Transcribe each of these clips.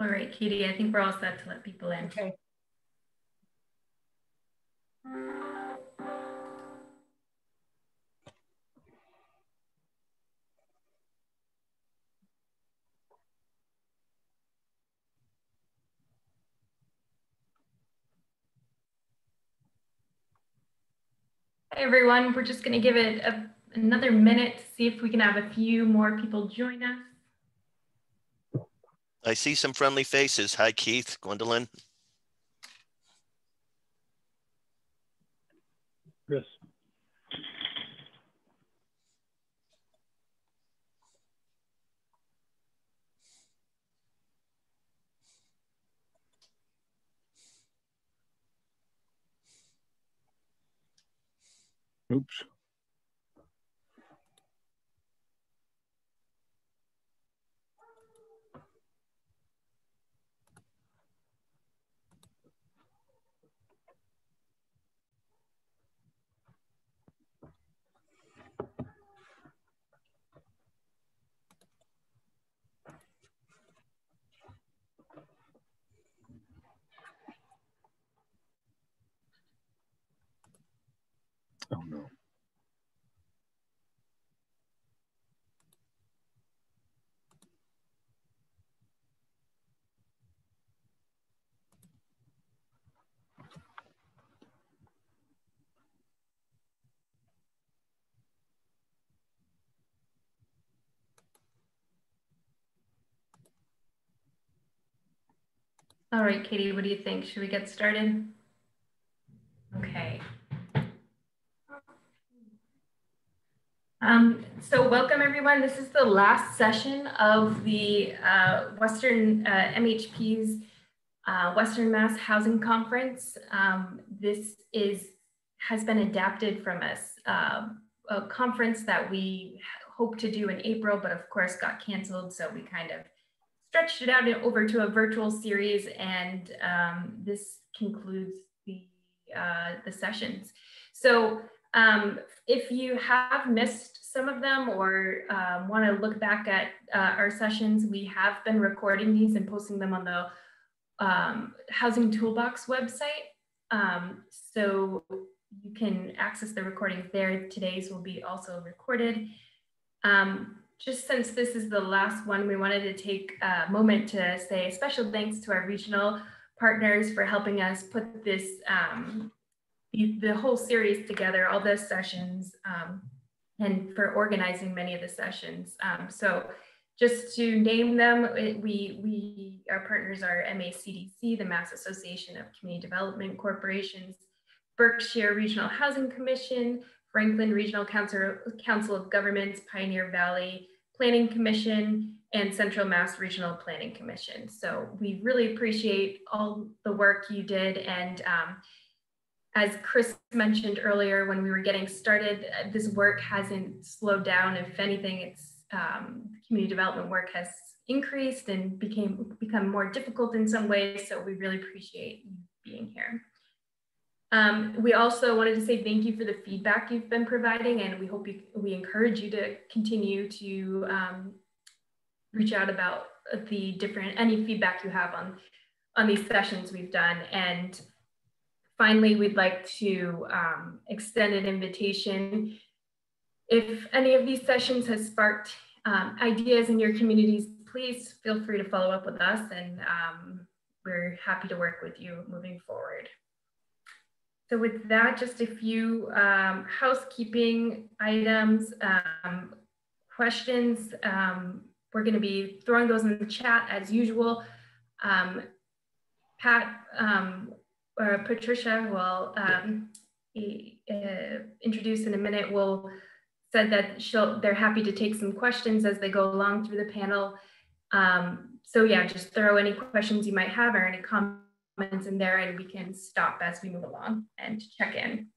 All right, Katie, I think we're all set to let people in. Okay. Hey everyone, we're just going to give it a, another minute to see if we can have a few more people join us. I see some friendly faces. Hi, Keith, Gwendolyn. Chris. Oops. Oh no. All right, Katie, what do you think? Should we get started? Okay. Um, so welcome everyone. This is the last session of the uh, Western uh, MHP's uh, Western Mass Housing Conference. Um, this is has been adapted from a, um, a conference that we hoped to do in April, but of course got canceled. So we kind of stretched it out over to a virtual series and um, this concludes the, uh, the sessions. So um, if you have missed some of them or um, want to look back at uh, our sessions, we have been recording these and posting them on the um, Housing Toolbox website. Um, so you can access the recordings there. Today's will be also recorded. Um, just since this is the last one, we wanted to take a moment to say special thanks to our regional partners for helping us put this, um, the, whole series together, all those sessions, um, and for organizing many of the sessions. Um, so just to name them, it, we, we, our partners are MACDC, the Mass Association of Community Development Corporations, Berkshire Regional Housing Commission, Franklin Regional Council, Council of Governments, Pioneer Valley Planning Commission, and Central Mass Regional Planning Commission. So we really appreciate all the work you did. And um, as Chris mentioned earlier, when we were getting started, uh, this work hasn't slowed down. If anything, it's um, community development work has increased and became become more difficult in some ways. So we really appreciate you being here. Um, we also wanted to say thank you for the feedback you've been providing, and we hope you, we encourage you to continue to um, reach out about the different any feedback you have on on these sessions we've done. And finally, we'd like to um, extend an invitation. If any of these sessions has sparked um, ideas in your communities, please feel free to follow up with us, and um, we're happy to work with you moving forward. So with that, just a few um, housekeeping items, um, questions. Um, we're gonna be throwing those in the chat as usual. Um, Pat um, or Patricia will um, uh, introduce in a minute will said that she'll they're happy to take some questions as they go along through the panel. so yeah, just throw any questions you might have or any comments comments in there and we can stop as we move along and check in.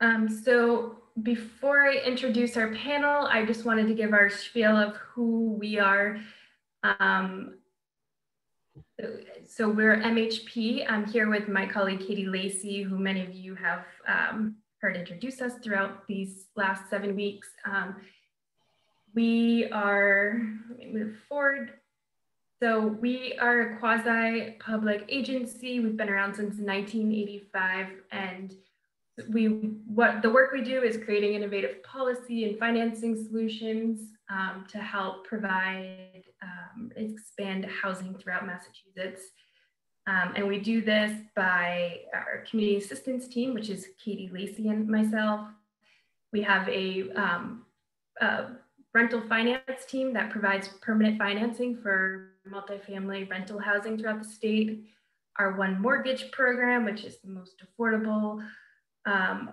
Um, so before I introduce our panel, I just wanted to give our spiel of who we are. Um, so we're MHP. I'm here with my colleague Katie Lacey, who many of you have um, heard introduce us throughout these last seven weeks. Um, we are, let me move forward. So we are a quasi-public agency. We've been around since 1985 and we what the work we do is creating innovative policy and financing solutions um, to help provide um, expand housing throughout Massachusetts. Um, and we do this by our community assistance team, which is Katie Lacey and myself. We have a, um, a rental finance team that provides permanent financing for multifamily rental housing throughout the state. Our one mortgage program, which is the most affordable um,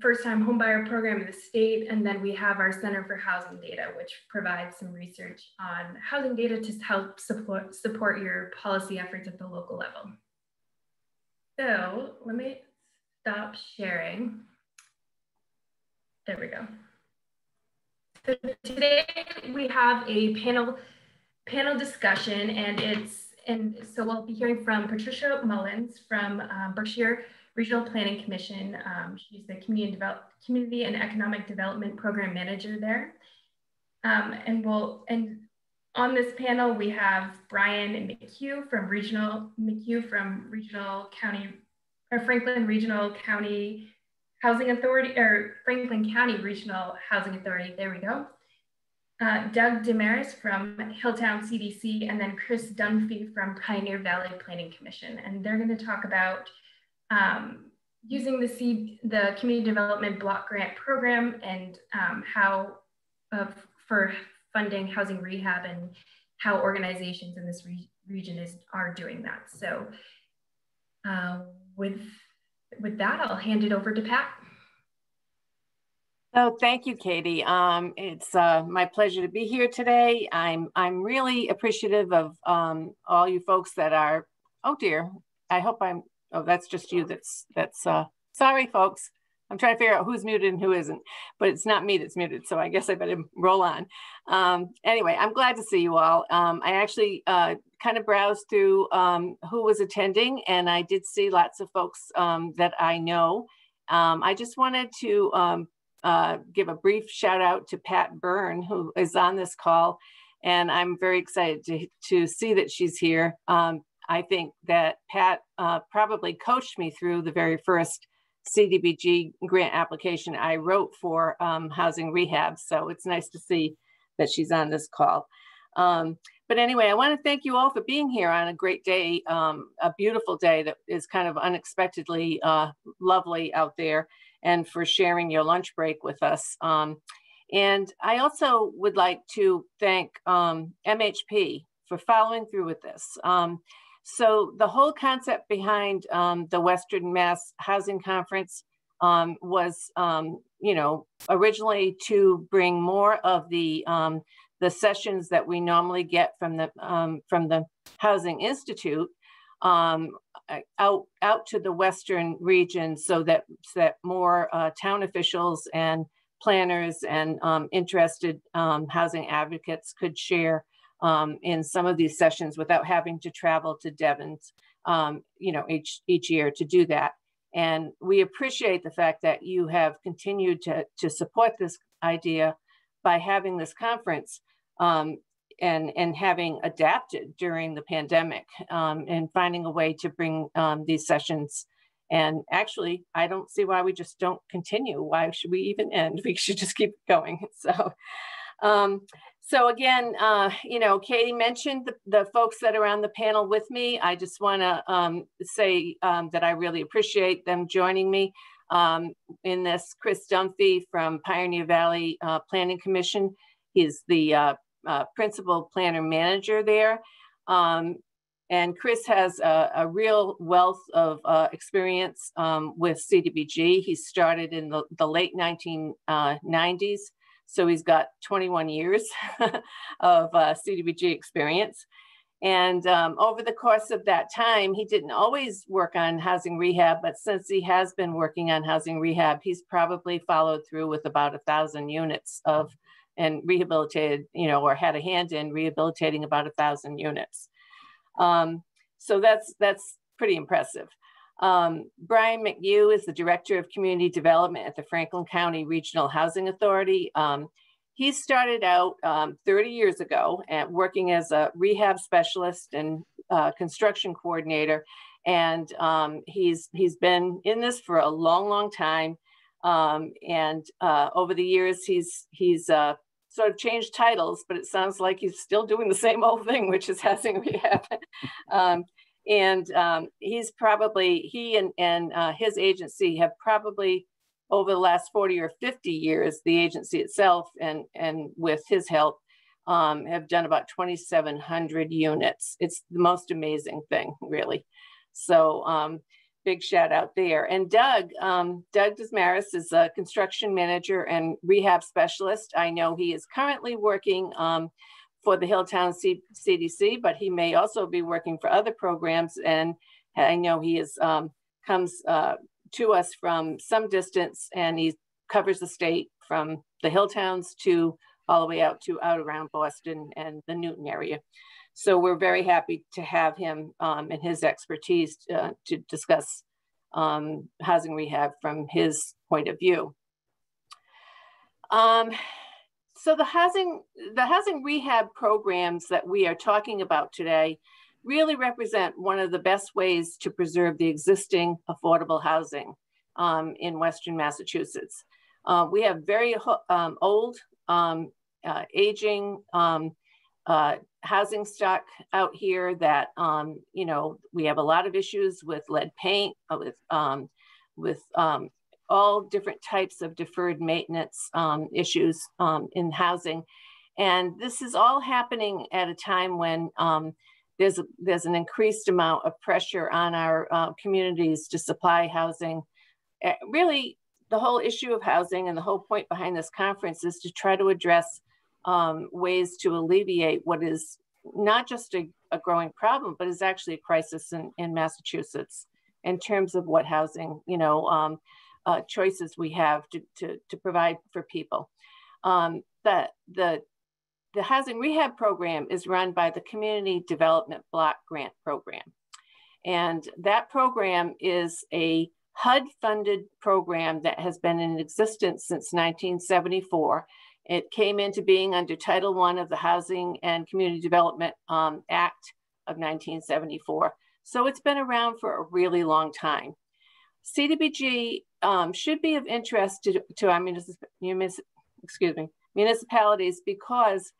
first time homebuyer program in the state. And then we have our Center for Housing Data, which provides some research on housing data to help support, support your policy efforts at the local level. So let me stop sharing. There we go. So today we have a panel panel discussion and it's and so we'll be hearing from Patricia Mullins from um, Berkshire Regional Planning Commission. Um, she's the Community, Develop, Community and Economic Development Program Manager there. Um, and we'll, and on this panel, we have Brian McHugh from Regional, McHugh from Regional County, or Franklin Regional County Housing Authority, or Franklin County Regional Housing Authority, there we go. Uh, Doug Desmarais from Hilltown CDC, and then Chris Dunphy from Pioneer Valley Planning Commission. And they're gonna talk about um, using the seed, the community development block grant program and um, how uh, for funding housing rehab and how organizations in this re region is are doing that. So uh, with with that, I'll hand it over to Pat. Oh, thank you, Katie. Um, it's uh, my pleasure to be here today. I'm I'm really appreciative of um, all you folks that are. Oh dear, I hope I'm Oh, that's just you. That's that's uh sorry, folks. I'm trying to figure out who's muted and who isn't, but it's not me that's muted. So I guess I better roll on. Um, anyway, I'm glad to see you all. Um, I actually uh, kind of browsed through um, who was attending and I did see lots of folks um, that I know. Um, I just wanted to um, uh, give a brief shout out to Pat Byrne, who is on this call. And I'm very excited to, to see that she's here. Um, I think that Pat uh, probably coached me through the very first CDBG grant application I wrote for um, housing rehab. So it's nice to see that she's on this call. Um, but anyway, I want to thank you all for being here on a great day, um, a beautiful day that is kind of unexpectedly uh, lovely out there, and for sharing your lunch break with us. Um, and I also would like to thank MHP um, for following through with this. So the whole concept behind um, the Western Mass Housing Conference um, was, um, you know, originally to bring more of the um, the sessions that we normally get from the um, from the Housing Institute um, out out to the Western region, so that so that more uh, town officials and planners and interested housing advocates could share um, in some of these sessions without having to travel to Devens, um, you know, each, each year to do that. And we appreciate the fact that you have continued to, to support this idea by having this conference um, and, and having adapted during the pandemic um, and finding a way to bring um, these sessions. And actually, I don't see why we just don't continue. Why should we even end? We should just keep going. So, um, so again, uh, you know, Katie mentioned the, the, folks that are on the panel with me. I just want to um, say um, that I really appreciate them joining me um, in this. Chris Dunphy from Pioneer Valley uh, Planning Commission. He's the uh, uh principal planner manager there. Um, and Chris has a, a real wealth of uh, experience um, with CDBG. He started in the, the late 1990s uh, so he's got 21 years of uh, CDBG experience. And um, over the course of that time, he didn't always work on housing rehab, but since he has been working on housing rehab, he's probably followed through with about a thousand units of and rehabilitated, you know, or had a hand in rehabilitating about a thousand units. Um, so that's that's pretty impressive. Um, Brian McHugh is the Director of Community Development at the Franklin County Regional Housing Authority. Um, he started out um, 30 years ago at working as a rehab specialist and uh, construction coordinator. And um, he's, he's been in this for a long, long time. Um, and uh, over the years, he's, he's uh, sort of changed titles, but it sounds like he's still doing the same old thing, which is housing rehab. And um, he's probably, he and, and uh, his agency have probably over the last 40 or 50 years, the agency itself and, and with his help um, have done about 2,700 units. It's the most amazing thing, really. So um, big shout out there. And Doug, um, Doug Desmarais is a construction manager and rehab specialist. I know he is currently working um, for the Hilltown C CDC, but he may also be working for other programs. And I know he is um, comes uh, to us from some distance and he covers the state from the Hilltowns to all the way out to out around Boston and the Newton area. So we're very happy to have him um, and his expertise uh, to discuss um, housing rehab from his point of view. Um, so the housing, the housing rehab programs that we are talking about today really represent one of the best ways to preserve the existing affordable housing um, in Western Massachusetts. Uh, we have very um, old, um, uh, aging um, uh, housing stock out here that, um, you know, we have a lot of issues with lead paint, uh, with, um, with all different types of deferred maintenance issues in housing. And this is all happening at a time when there's, there's an increased amount of pressure on our uh, communities to supply housing. Uh, really, the whole issue of housing and the whole point behind this conference is to try to address um, ways to alleviate what is not just a, a, growing problem, but is actually a crisis in, in Massachusetts in terms of what housing, you know, um, uh, choices we have to, to, to provide for people. Um, the, the the housing rehab program is run by the Community Development Block Grant Program. And that program is a HUD funded program that has been in existence since 1974. It came into being under Title I of the Housing and Community Development um, Act of 1974. So it's been around for a really long time. CDBG um, should be of interest to, to our excuse me, municipalities because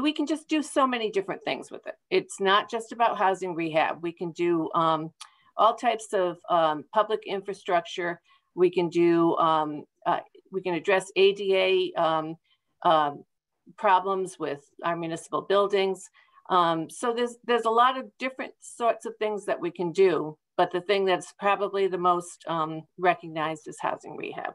we can just do so many different things with it. It's not just about housing rehab. We can do um, all types of um, public infrastructure. We can do, um, uh, we can address ADA um, um, problems with our municipal buildings. Um, so there's, there's a lot of different sorts of things that we can do, but the thing that's probably the most recognized is housing rehab.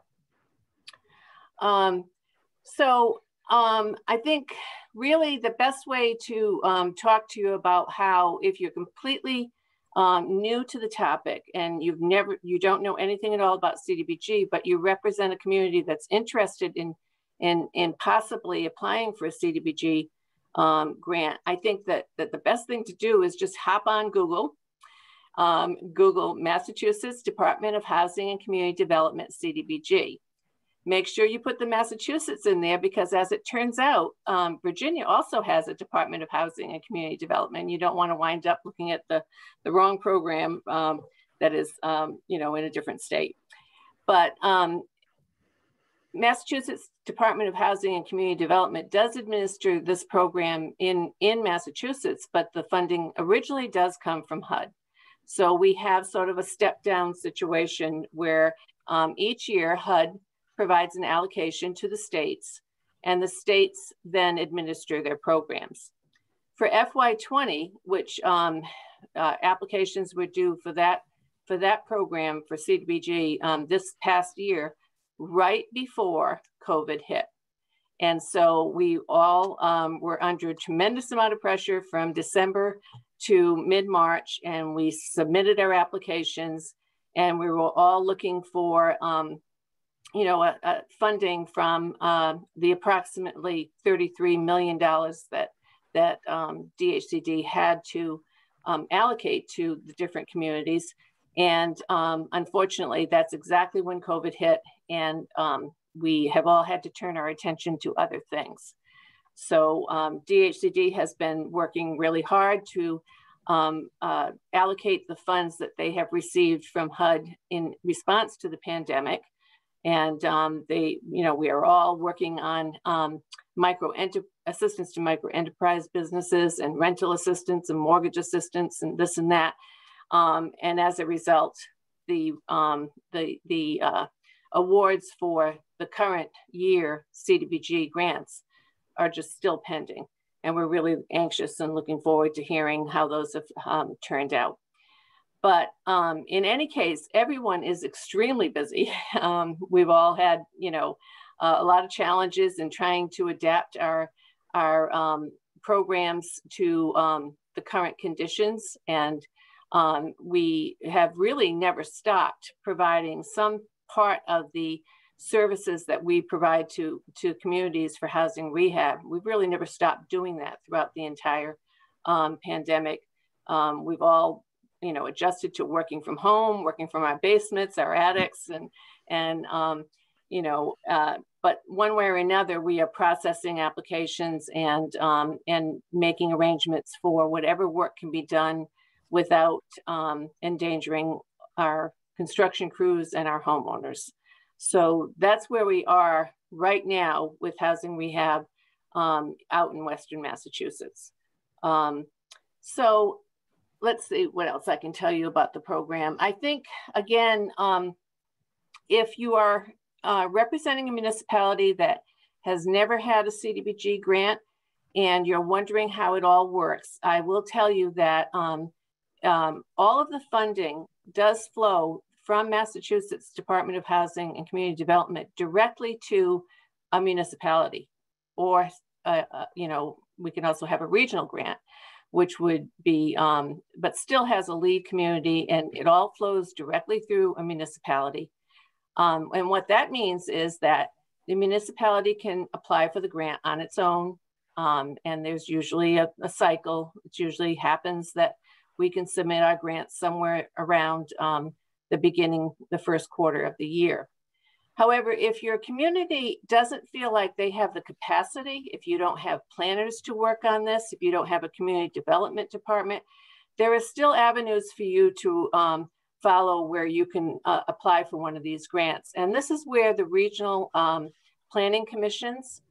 so um, I think really the best way to um, talk to you about how if you're completely um, new to the topic and you've never, you don't know anything at all about CDBG, but you represent a community that's interested in, in, in possibly applying for a CDBG um, grant, I think that, that the best thing to do is just hop on Google, um, Google Massachusetts Department of Housing and Community Development CDBG make sure you put the Massachusetts in there because as it turns out, um, Virginia also has a Department of Housing and Community Development. You don't want to wind up looking at the, the wrong program um, that is, um, you know, in a different state. But um, Massachusetts Department of Housing and Community Development does administer this program in, in Massachusetts, but the funding originally does come from HUD. So we have sort of a step down situation where um, each year HUD provides an allocation to the states, and the states then administer their programs. For FY20, which um, uh, applications were due for that for that program for CDBG um, this past year, right before COVID hit. And so we all um, were under a tremendous amount of pressure from December to mid-March, and we submitted our applications, and we were all looking for um, you know, a, a funding from uh, the approximately $33 million that, that um, DHCD had to um, allocate to the different communities. And um, unfortunately, that's exactly when COVID hit. And um, we have all had to turn our attention to other things. So um, DHCD has been working really hard to um, uh, allocate the funds that they have received from HUD in response to the pandemic. And um, they, you know, we are all working on um, micro assistance to micro enterprise businesses and rental assistance and mortgage assistance and this and that. Um, and as a result, the um, the the uh, awards for the current year CDBG grants are just still pending. And we're really anxious and looking forward to hearing how those have um, turned out. But um, in any case, everyone is extremely busy. Um, we've all had, you know, uh, a lot of challenges in trying to adapt our, our um, programs to um, the current conditions. And um, we have really never stopped providing some part of the services that we provide to, to communities for housing rehab. We've really never stopped doing that throughout the entire um, pandemic. Um, we've all, you know, adjusted to working from home, working from our basements, our attics, and, and um, you know, uh, but one way or another, we are processing applications and, um, and making arrangements for whatever work can be done without um, endangering our construction crews and our homeowners. So that's where we are right now with housing rehab um, out in Western Massachusetts. Um, so let's see what else I can tell you about the program. I think, again, um, if you are uh, representing a municipality that has never had a CDBG grant and you're wondering how it all works, I will tell you that um, um, all of the funding does flow from Massachusetts Department of Housing and Community Development directly to a municipality or, uh, uh, you know, we can also have a regional grant, which would be, um, but still has a lead community and it all flows directly through a municipality. Um, and what that means is that the municipality can apply for the grant on its own. Um, and there's usually a, a, cycle. It usually happens that we can submit our grants somewhere around um, the beginning, the first quarter of the year. However, if your community doesn't feel like they have the capacity, if you don't have planners to work on this, if you don't have a community development department, there are still avenues for you to um, follow where you can uh, apply for one of these grants. And this is where the regional um, planning commissions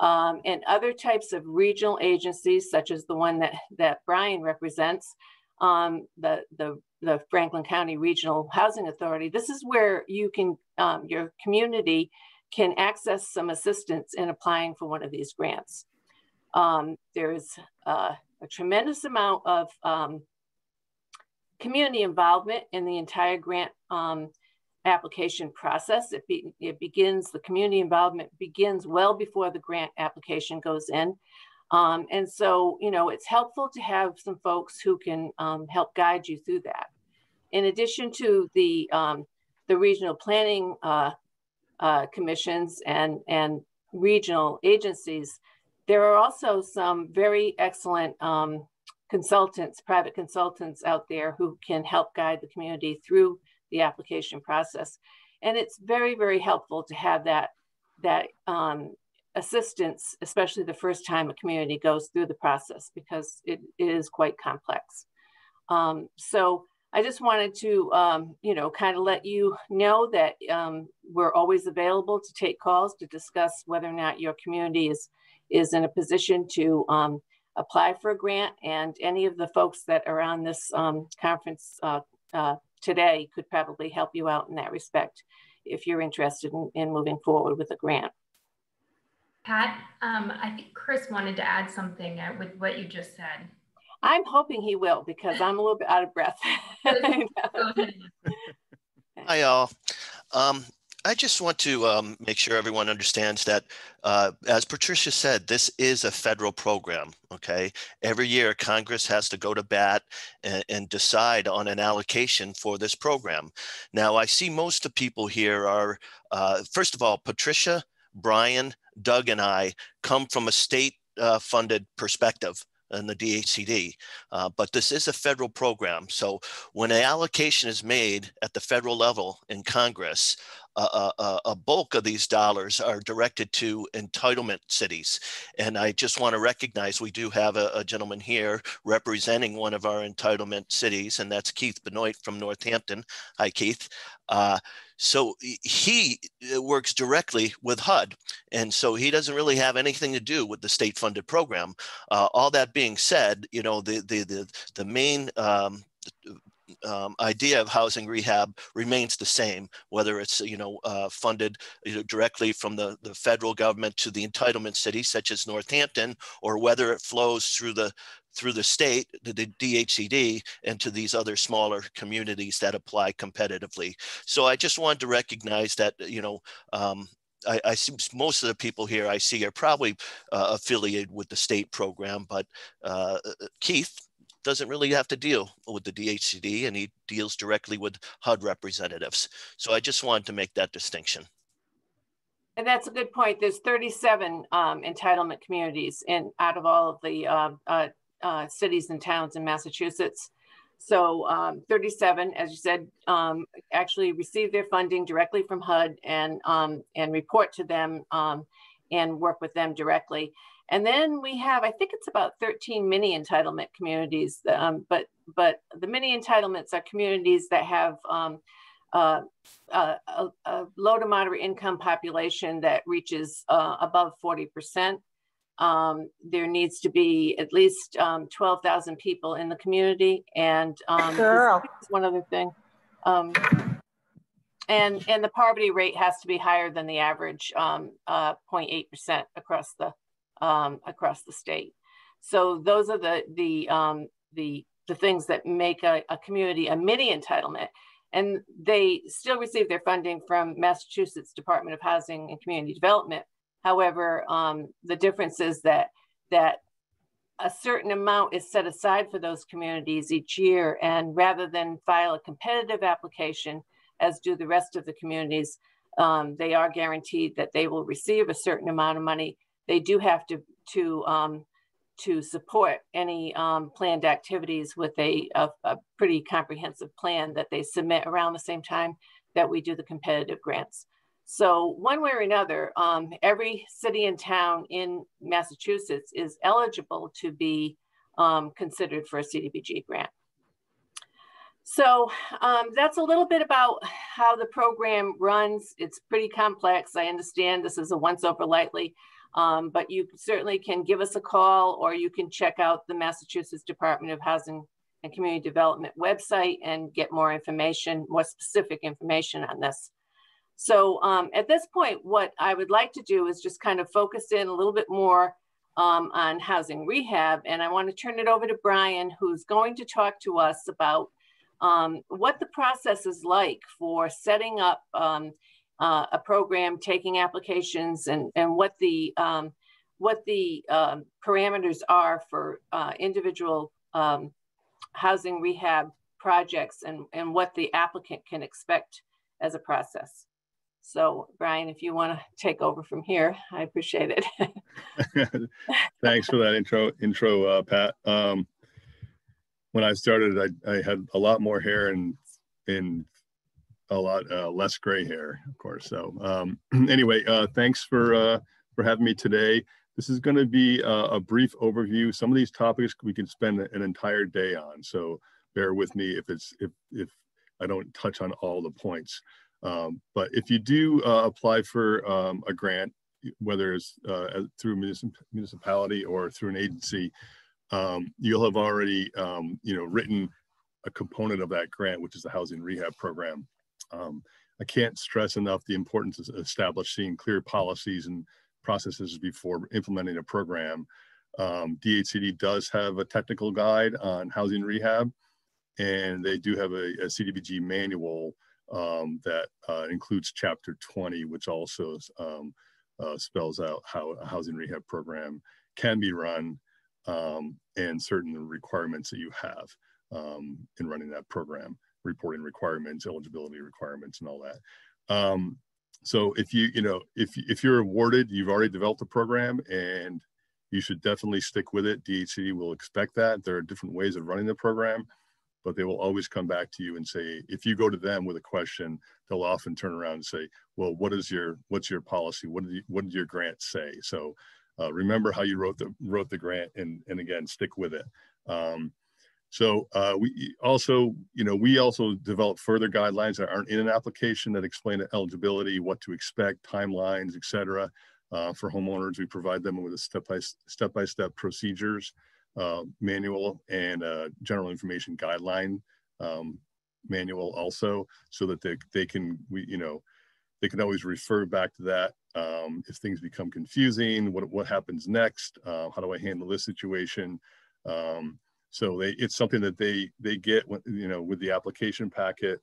um, and other types of regional agencies, such as the one that, that Brian represents, um, the, the the Franklin County Regional Housing Authority, this is where you can, um, your community can access some assistance in applying for one of these grants. Um, there's uh, a tremendous amount of um, community involvement in the entire grant um, application process. It, be, it begins, the community involvement begins well before the grant application goes in. Um, and so, you know, it's helpful to have some folks who can um, help guide you through that. In addition to the, um, the regional planning uh, uh, commissions and, and regional agencies, there are also some very excellent um, consultants, private consultants out there who can help guide the community through the application process. And it's very, very helpful to have that, that um, assistance, especially the first time a community goes through the process because it, is quite complex. Um, so I just wanted to, um, you know, kind of let you know that um, we're always available to take calls to discuss whether or not your community is, is in a position to um, apply for a grant. And any of the folks that are on this um, conference uh, uh, today could probably help you out in that respect if you're interested in, in moving forward with a grant. Pat, um, I think Chris wanted to add something with what you just said. I'm hoping he will because I'm a little bit out of breath. Hi, all. Um, I just want to um, make sure everyone understands that, uh, as Patricia said, this is a federal program. Okay, every year Congress has to go to bat and, and, decide on an allocation for this program. Now, I see most of people here are, uh, first of all, Patricia, Brian, Doug and I come from a state uh, funded perspective in the DHCD, uh, but this is a federal program. So when an allocation is made at the federal level in Congress, a, a, a bulk of these dollars are directed to entitlement cities. And I just want to recognize we do have a, a gentleman here representing one of our entitlement cities, and that's Keith Benoit from Northampton. Hi, Keith. Uh, so he uh, works directly with HUD. And so he doesn't really have anything to do with the state funded program. Uh, all that being said, you know, the, the, the, the main um, um, idea of housing rehab remains the same, whether it's you know uh, funded you know, directly from the, the federal government to the entitlement cities such as Northampton, or whether it flows through the through the state, the DHCD, and to these other smaller communities that apply competitively. So I just wanted to recognize that, you know, um, I, I, see most of the people here I see are probably uh, affiliated with the state program, but uh, uh Keith doesn't really have to deal with the DHCD and he deals directly with HUD representatives. So I just wanted to make that distinction. And that's a good point. There's 37 um, entitlement communities in out of all of the uh, uh, uh, cities and towns in Massachusetts. So um, 37, as you said, um, actually receive their funding directly from HUD and, um, and report to them um, and work with them directly. And then we have, I think it's about 13 mini entitlement communities, um, but, but the mini entitlements are communities that have um, uh, a, a, low to moderate income population that reaches uh, above 40% um, there needs to be at least um, 12,000 people in the community. And um, Girl. one other thing. Um, and, and the poverty rate has to be higher than the average 0.8% um, uh, across the um, across the state. So those are the the um, the the things that make a, a community a mini entitlement and they still receive their funding from Massachusetts Department of Housing and Community Development, However, um, the difference is that that a certain amount is set aside for those communities each year. And rather than file a competitive application, as do the rest of the communities, um, they are guaranteed that they will receive a certain amount of money. They do have to, to, um, to support any um, planned activities with a, a, a pretty comprehensive plan that they submit around the same time that we do the competitive grants. So one way or another, um, every city and town in Massachusetts is eligible to be um, considered for a CDBG grant. So um, that's a little bit about how the program runs. It's pretty complex. I understand this is a once over lightly, um, but you certainly can give us a call or you can check out the Massachusetts Department of Housing and Community Development website and get more information, more specific information on this. So um, at this point, what I would like to do is just kind of focus in a little bit more um, on housing rehab. And I want to turn it over to Brian, who's going to talk to us about um, what the process is like for setting up um, uh, a program, taking applications, and, and what the, um, what the um, parameters are for uh, individual housing rehab projects and, and what the applicant can expect as a process. So Brian, if you want to take over from here, I appreciate it. Thanks for that intro, intro, uh, Pat. Um, when I started, I, I, had a lot more hair and and a lot uh, less gray hair, of course. So um, anyway, uh, thanks for uh, for having me today. This is going to be a, a, brief overview. Some of these topics we can spend an entire day on, so bear with me if it's if if I don't touch on all the points. Um, but if you do uh, apply for um, a grant, whether it's uh, through municip municipality or through an agency, um, you'll have already, um, you know, written a component of that grant, which is the housing rehab program. Um, I can't stress enough the importance of establishing clear policies and processes before implementing a program. Um, DHCD does have a technical guide on housing rehab, and they do have a, a CDBG manual um, that uh, includes chapter 20, which also um, uh, spells out how a housing rehab program can be run um, and certain requirements that you have um, in running that program, reporting requirements, eligibility requirements, and all that. Um, so if you, you know, if, if you're awarded, you've already developed a program and you should definitely stick with it. DHCD will expect that. There are different ways of running the program but they will always come back to you and say, if you go to them with a question, they'll often turn around and say, well, what is your, what's your policy? What did, you, what did your grant say? So uh, remember how you wrote the, wrote the grant and, and again, stick with it. Um, so uh, we also, you know, we also develop further guidelines that aren't in an application that explain the eligibility, what to expect, timelines, et cetera. Uh, for homeowners, we provide them with a step-by-step -step, -step procedures uh, manual and general information guideline um, manual also, so that they, they can, we, you know, they can always refer back to that um, if things become confusing, what, what happens next, uh, how do I handle this situation? Um, so they, it's something that they they get when, you know with the application packet,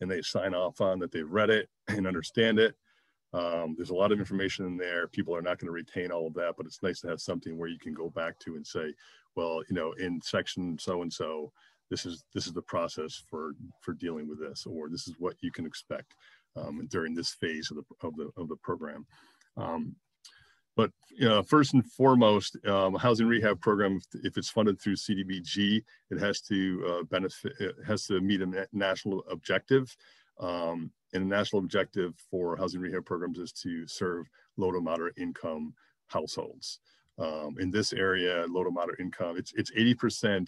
and they sign off on that they've read it and understand it. Um, there's a lot of information in there. People are not going to retain all of that, but it's nice to have something where you can go back to and say, well, you know, in section so and so, this is this is the process for for dealing with this, or this is what you can expect um, during this phase of the of the of the program. Um, but know, first and foremost, um, housing rehab program, if it's funded through CDBG, it has to uh, benefit, it has to meet a national objective. Um, and a national objective for housing rehab programs is to serve low to moderate income households. Um, in this area, low to moderate income, it's it's 80%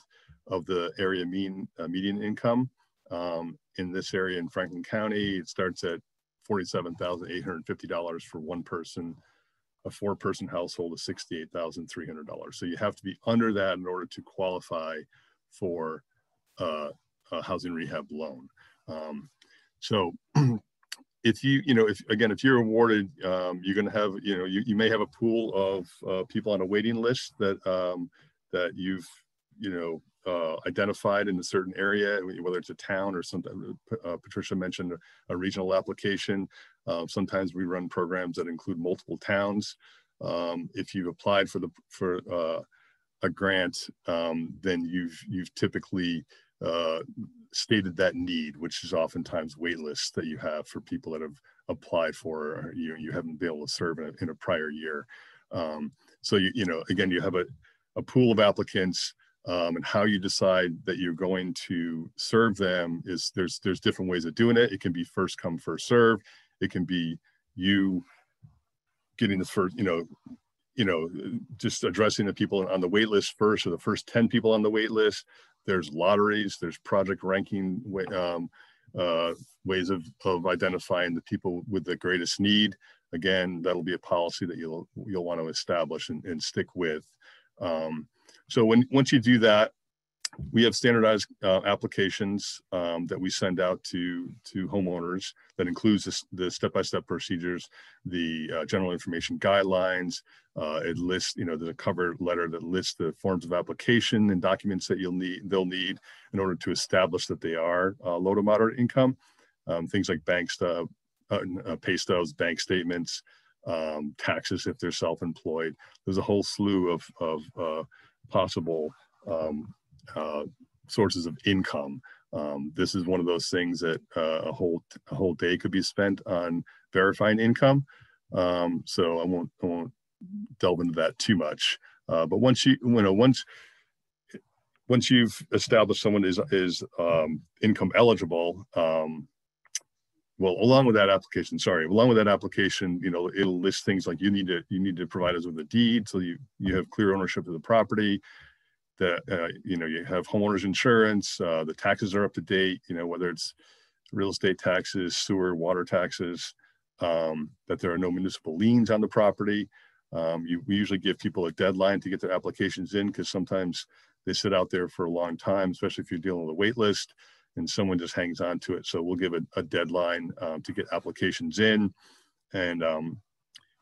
of the area mean uh, median income. Um, in this area in Franklin County, it starts at $47,850 for one person a four person household is $68,300. So you have to be under that in order to qualify for uh, a housing rehab loan. Um, so if you, you know, if again, if you're awarded, um, you're going to have, you know, you, you may have a pool of uh, people on a waiting list that, um, that you've, you know, uh, identified in a certain area, whether it's a town or something. Uh, Patricia mentioned a, a regional application. Uh, sometimes we run programs that include multiple towns. Um, if you've applied for the for uh, a grant, um, then you've you've typically uh, stated that need, which is oftentimes wait lists that you have for people that have applied for you you haven't been able to serve in a, in a prior year. Um, so you you know again you have a, a pool of applicants um, and how you decide that you're going to serve them is there's there's different ways of doing it. It can be first come first serve. It can be you getting the first, you know, you know, just addressing the people on the wait list first, or the first 10 people on the wait list. There's lotteries, there's project ranking um, uh, ways of, of identifying the people with the greatest need. Again, that'll be a policy that you'll you'll want to establish and, and stick with. Um, so when once you do that, we have standardized uh, applications um, that we send out to to homeowners that includes the step-by-step procedures, the uh, general information guidelines. Uh, it lists, you know, the cover letter that lists the forms of application and documents that you'll need they'll need in order to establish that they are uh, low to moderate income. Um, things like bank stub, uh, uh, pay stubs, bank statements, um, taxes if they're self-employed. There's a whole slew of of possible um, uh, sources of income. Um, this is one of those things that uh, a whole a whole day could be spent on verifying income. Um, so I won't I won't delve into that too much. Uh, but once you you know once once you've established someone is is um, income eligible, um, well, along with that application, sorry, along with that application, you know, it'll list things like you need to you need to provide us with a deed so you you have clear ownership of the property that uh, you know you have homeowners insurance uh, the taxes are up to date you know whether it's real estate taxes sewer water taxes um, that there are no municipal liens on the property. Um, you, we usually give people a deadline to get their applications in because sometimes they sit out there for a long time especially if you're dealing with a wait list and someone just hangs on to it. So we'll give a, a deadline um, to get applications in. And um,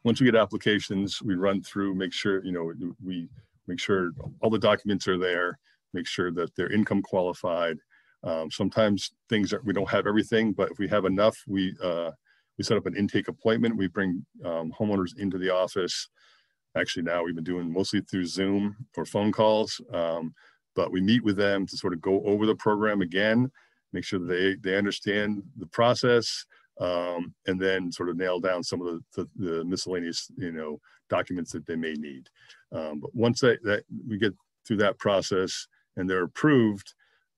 once we get applications we run through make sure you know we make sure all the documents are there, make sure that they're income qualified. Um, sometimes things that we don't have everything, but if we have enough, we uh, we set up an intake appointment. We bring um, homeowners into the office. Actually, now we've been doing mostly through Zoom or phone calls, um, but we meet with them to sort of go over the program again, make sure they they understand the process, um, and then sort of nail down some of the, the, the miscellaneous you know documents that they may need. Um, but once that, we get through that process and they're approved,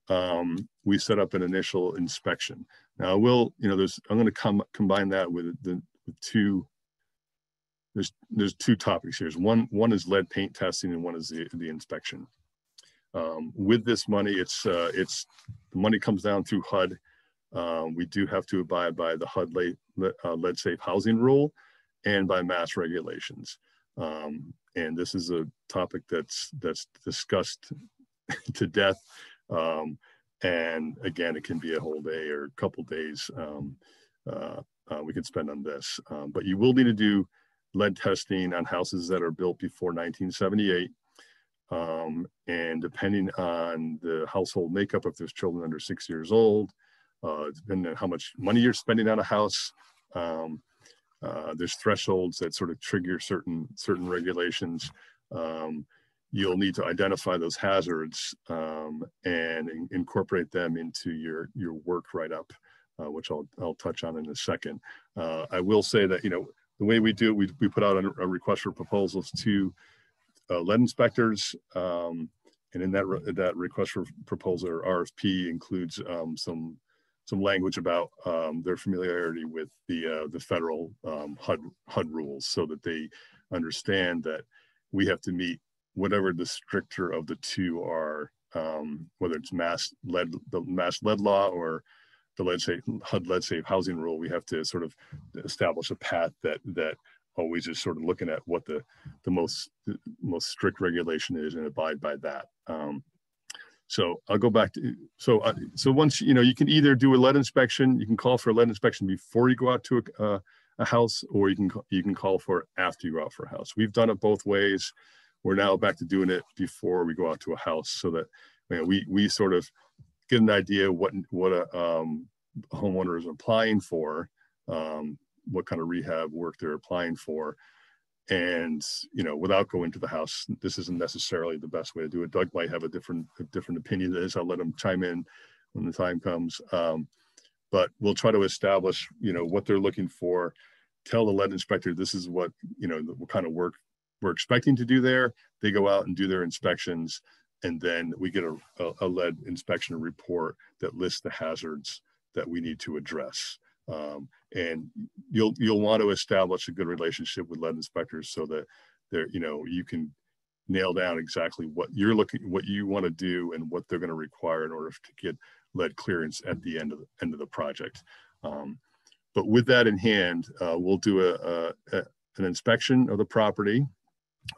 um, we set up an initial inspection. Now, I will, you know, there's, I'm going to com combine that with the with two. There's there's two topics here. One one is lead paint testing, and one is the the inspection. Um, with this money, it's uh, it's the money comes down through HUD. Um, we do have to abide by the HUD lead, uh, lead safe housing rule and by mass regulations. Um, and this is a topic that's that's discussed to death. Um, and again, it can be a whole day or a couple days um, uh, uh, we can spend on this. Um, but you will need to do lead testing on houses that are built before 1978. Um, and depending on the household makeup, if there's children under six years old, uh, depending on how much money you're spending on a house, um, uh, there's thresholds that sort of trigger certain certain regulations. Um, you'll need to identify those hazards um, and in, incorporate them into your your work write up, uh, which I'll I'll touch on in a second. Uh, I will say that you know the way we do it, we we put out a, request for proposals to uh, lead inspectors. Um, and in that, re that request for proposal or RFP includes um, some some language about um, their familiarity with the uh, the federal um, HUD HUD rules, so that they understand that we have to meet whatever the stricter of the two are, um, whether it's mass lead the mass lead law or the lead safe HUD lead safe housing rule. We have to sort of establish a path that that always is sort of looking at what the the most the most strict regulation is and abide by that. Um, so I'll go back to, so, uh, so once, you know, you can either do a lead inspection, you can call for a lead inspection before you go out to a, uh, a house, or you can, you can call for it after you go out for a house. We've done it both ways. We're now back to doing it before we go out to a house so that you know, we, we sort of get an idea what, what a, um, homeowner is applying for, um, what kind of rehab work they're applying for and you know without going to the house this isn't necessarily the best way to do it. Doug might have a different a different opinion this. I'll let him chime in when the time comes. Um, but we'll try to establish you know what they're looking for. Tell the lead inspector this is what you know what kind of work we're expecting to do there. They go out and do their inspections and then we get a, a lead inspection report that lists the hazards that we need to address um, and you'll you'll want to establish a good relationship with lead inspectors so that there you know you can nail down exactly what you're looking what you want to do and what they're going to require in order to get lead clearance at the end of the end of the project. Um, but with that in hand uh, we'll do a, a, a, an inspection of the property.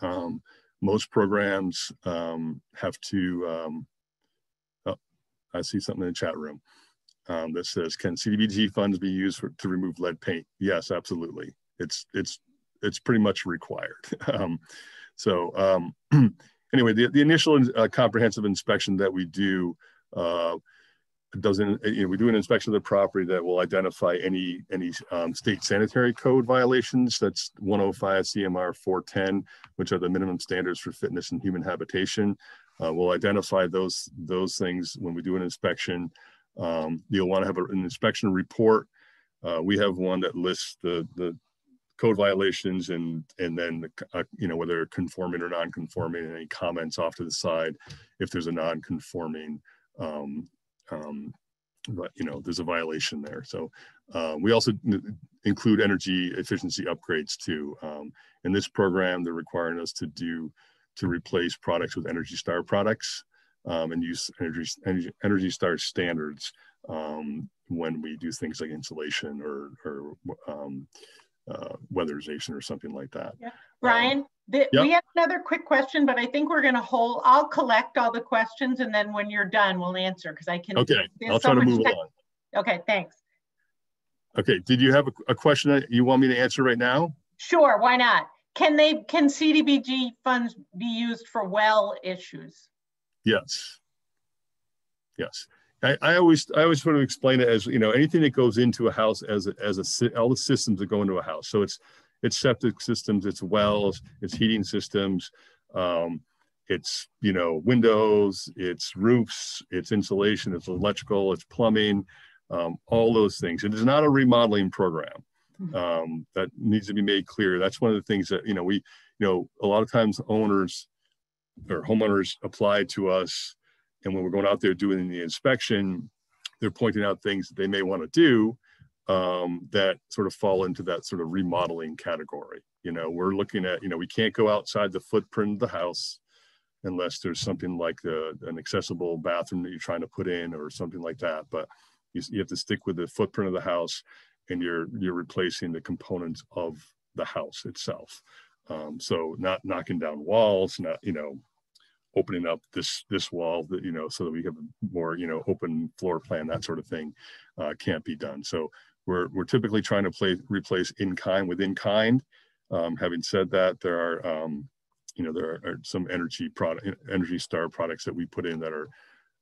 Um, most programs um, have to um, oh, i see something in the chat room um, that says, "Can CDBG funds be used for, to remove lead paint?" Yes, absolutely. It's it's it's pretty much required. um, so um, anyway, the, the initial uh, comprehensive inspection that we do uh, doesn't you know we do an inspection of the property that will identify any any um, state sanitary code violations that's 105 cmr 410 which are the minimum standards for fitness and human habitation uh, we'll identify those those things when we do an inspection um, you'll want to have an inspection report. Uh, we have one that lists the, the code violations and and then uh, you know whether conforming or non-conforming and any comments off to the side if there's a non-conforming um, um, but you know there's a violation there. So uh, we also include energy efficiency upgrades too. Um, in this program they're requiring us to do to replace products with energy star products um, and use energy, energy, energy star standards um, when we do things like insulation or, or um, uh, weatherization or something like that. Yeah. Brian, the, yep. we have another quick question, but I think we're going to hold, I'll collect all the questions and then when you're done, we'll answer because I can. Okay, I'll so try to move along. Okay, thanks. Okay, did you have a, a question that you want me to answer right now? Sure, why not? Can they, can CDBG funds be used for well issues? Yes. Yes. I, I, always I always sort of explain it as you know anything that goes into a house as a, as a all the systems that go into a house. So it's it's septic systems, it's wells, it's heating systems, um, it's you know windows, it's roofs, it's insulation, it's electrical, it's plumbing, um, all those things. It is not a remodeling program. Hmm. Um, that needs to be made clear. That's one of the things that you know we you know a lot of times owners or homeowners apply to us and when we're going out there doing the inspection, they're pointing out things that they may want to do um, that sort of fall into that sort of remodeling category. You know, we're looking at, you know, we can't go outside the footprint of the house unless there's something like the, an accessible bathroom that you're trying to put in or something like that. But you, you have to stick with the footprint of the house and you're, you're replacing the components of the house itself. Um, so not knocking down walls, not, you know, opening up this this wall that you know so that we have a more you know open floor plan that sort of thing uh, can't be done. So we're we're typically trying to play replace in kind with in kind. Um, having said that there are um, you know there are, some energy product energy star products that we put in that are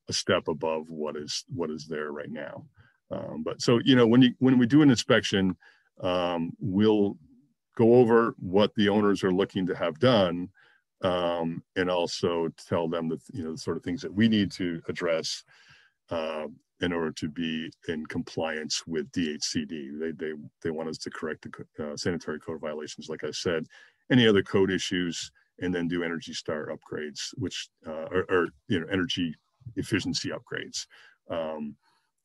a step above what is what is there right now. Um, but so you know when you when we do an inspection um, we'll go over what the owners are looking to have done um, and also tell them that you know the sort of things that we need to address uh, in order to be in compliance with DHCD. They they they want us to correct the uh, sanitary code violations, like I said, any other code issues, and then do Energy Star upgrades, which uh, or, you know energy efficiency upgrades. Um,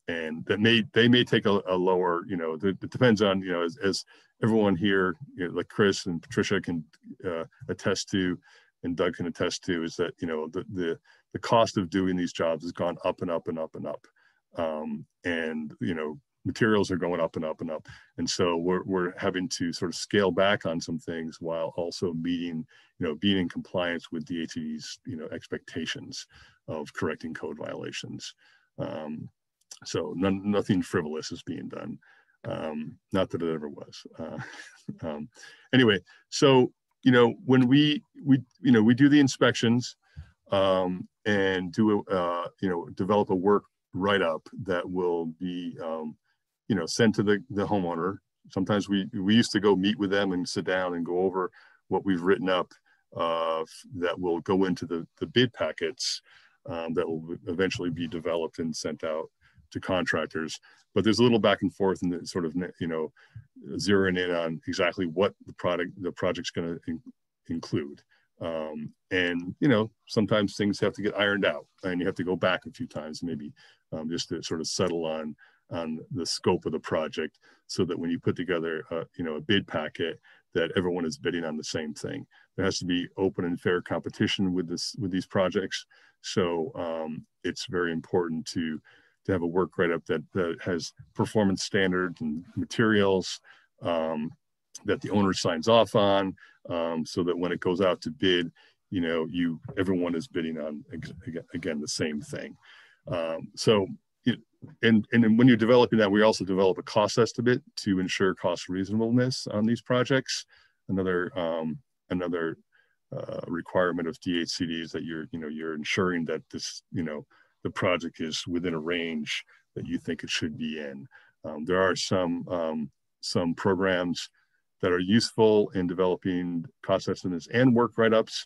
and that may they may take a, a lower you know it depends on you know as, as everyone here you know, like chris and patricia can uh, attest to and Doug can attest to is that you know the the the cost of doing these jobs has gone up and up and up and up, um, and you know materials are going up and up and up, and so we're we're having to sort of scale back on some things while also meeting you know being in compliance with DHCD's you know expectations of correcting code violations. Um, so none, nothing frivolous is being done. Um, not that it ever was. Uh, um, anyway, so you know, when we we you know we do the inspections um, and do a uh, you know develop a work write up that will be um, you know sent to the the homeowner. Sometimes we we used to go meet with them and sit down and go over what we've written up uh, that will go into the the bid packets um, that will eventually be developed and sent out to contractors. But there's a little back and forth and sort of you know zeroing in on exactly what the product the project's going to in, include. Um, and you know sometimes things have to get ironed out, and you have to go back a few times maybe um, just to sort of settle on on the scope of the project, so that when you put together a, you know a bid packet, that everyone is bidding on the same thing. There has to be open and fair competition with this with these projects. So um, it's very important to to have a work up that, that has performance standards and materials um, that the owner signs off on um, so that when it goes out to bid, you know, you everyone is bidding on again, again the same thing. Um, so, it, and and when you're developing that, we also develop a cost estimate to ensure cost reasonableness on these projects. Another um, another uh, requirement of DHCD is that you're you know you're ensuring that this you know the project is within a range that you think it should be in. Um, there are some, um, some programs that are useful in developing cost estimates and work write-ups.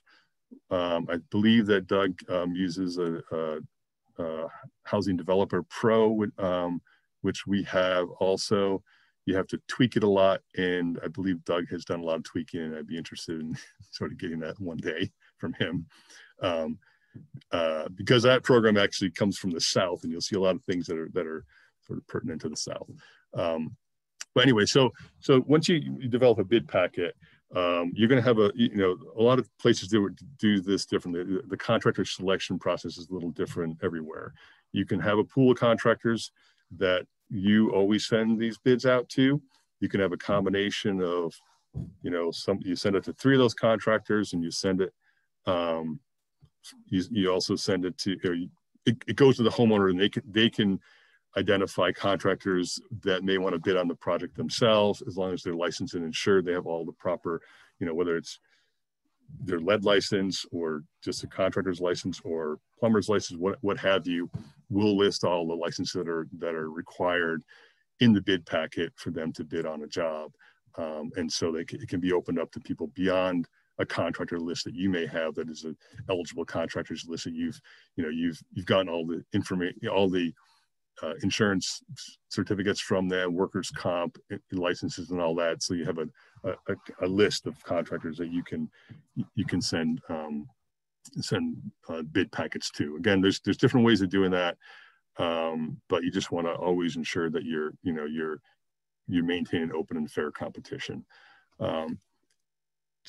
Um, I believe that Doug um, uses a, a, a, Housing Developer Pro, um, which we have also. You have to tweak it a lot, and I believe Doug has done a lot of tweaking, and I'd be interested in sort of getting that one day from him. Um, uh, because that program actually comes from the South, and you'll see a lot of things that are that are sort of pertinent to the South. Um, but anyway, so so once you, develop a bid packet, um, you're going to have a you know a lot of places do do this differently. The, the contractor selection process is a little different everywhere. You can have a pool of contractors that you always send these bids out to. You can have a combination of, you know, some you send it to three of those contractors and you send it um, you, you also send it to, it, it goes to the homeowner and they can, they can identify contractors that may want to bid on the project themselves, as long as they're licensed and insured, they have all the proper, you know, whether it's their lead license or just a contractor's license or plumber's license, what, what have you, we'll list all the licenses that are, that are required in the bid packet for them to bid on a job. Um, and so they it can be opened up to people beyond a contractor list that you may have that is an eligible contractors list that you've you know you've you've gotten all the information all the uh, insurance certificates from them workers comp eh, licenses and all that so you have a, a, a list of contractors that you can you can send um, send uh, bid packets to. Again, there's there's different ways of doing that, um, but you just want to always ensure that you're you know you're you maintain an open and fair competition. Um,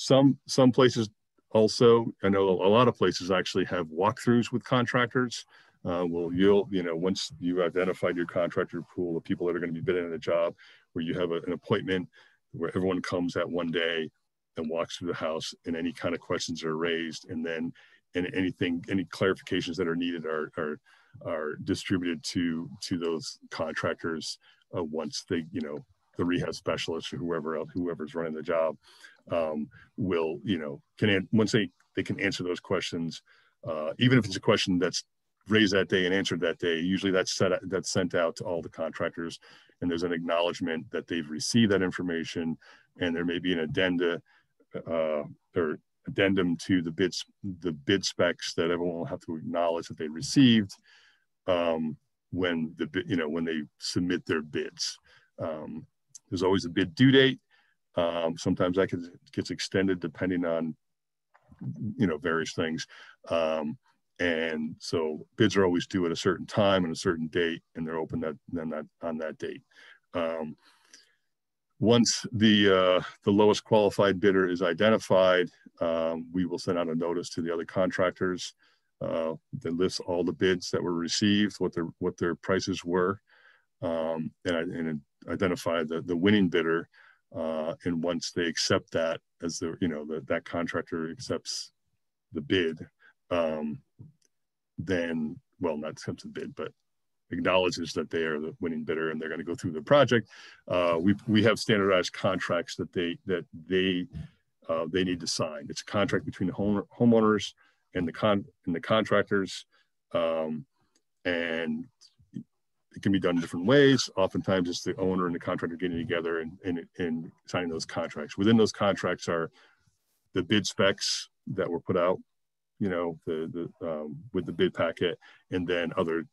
some some places also, I know a lot of places actually have walkthroughs with contractors. Uh, well, you'll you know once you've identified your contractor pool of people that are going to be bidding on a job, where you have a, an appointment where everyone comes at one day and walks through the house and any kind of questions are raised and then and anything any clarifications that are needed are are are distributed to to those contractors uh, once they you know the rehab specialist or whoever else whoever's running the job um, will you know can once they they can answer those questions uh, even if it's a question that's raised that day and answered that day usually that's set that's sent out to all the contractors and there's an acknowledgement that they've received that information and there may be an addenda uh, or addendum to the bids, the bid specs that everyone will have to acknowledge that they received um, when the you know when they submit their bids. Um, there's always a bid due date. Um, sometimes that gets extended depending on you know various things. Um, and so bids are always due at a certain time and a certain date, and they're open that then that on that date. Um, once the, uh, the lowest qualified bidder is identified, um, we will send out a notice to the other contractors uh, that lists all the bids that were received, what their, what their prices were, um, and, and identify the, the winning bidder. Uh, and once they accept that as the, you know, the, that contractor accepts the bid, um, then, well, not accepts the bid, but acknowledges that they are the winning bidder and they're going to go through the project. Uh, we, we have standardized contracts that they that they uh, they need to sign. It's a contract between the home, homeowners and the con and the contractors, um, and it can be done in different ways. Oftentimes, it's the owner and the contractor getting together and, and, and signing those contracts. Within those contracts are the bid specs that were put out, you know, the the um, with the bid packet, and then other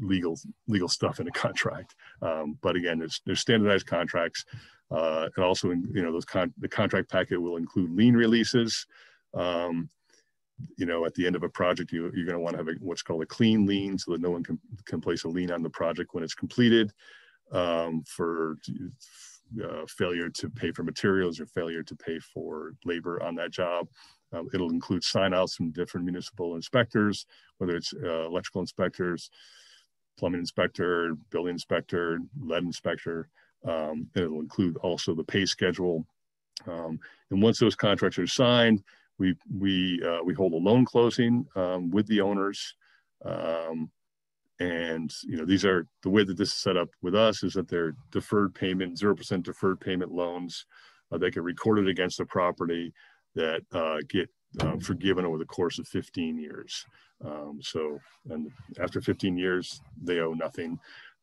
legal legal stuff in a contract. Um, but again, there's, there's standardized contracts. Uh, and also, in, you know, those con the contract packet will include lien releases. Um, you know, at the end of a project, you, you're going to want to have a, what's called a clean lien so that no one can, can place a lien on the project when it's completed um, for uh, failure to pay for materials or failure to pay for labor on that job. Uh, it'll include sign-outs from different municipal inspectors, whether it's uh, electrical inspectors, plumbing inspector, building inspector, lead inspector. Um, it'll include also the pay schedule. Um, and once those contracts are signed, we we uh, we hold a loan closing um, with the owners. Um, and you know these are the way that this is set up with us is that they're deferred payment, zero percent deferred payment loans. Uh, they get recorded against the property that uh, get uh, forgiven over the course of 15 years. Um, so, and after 15 years, they owe nothing.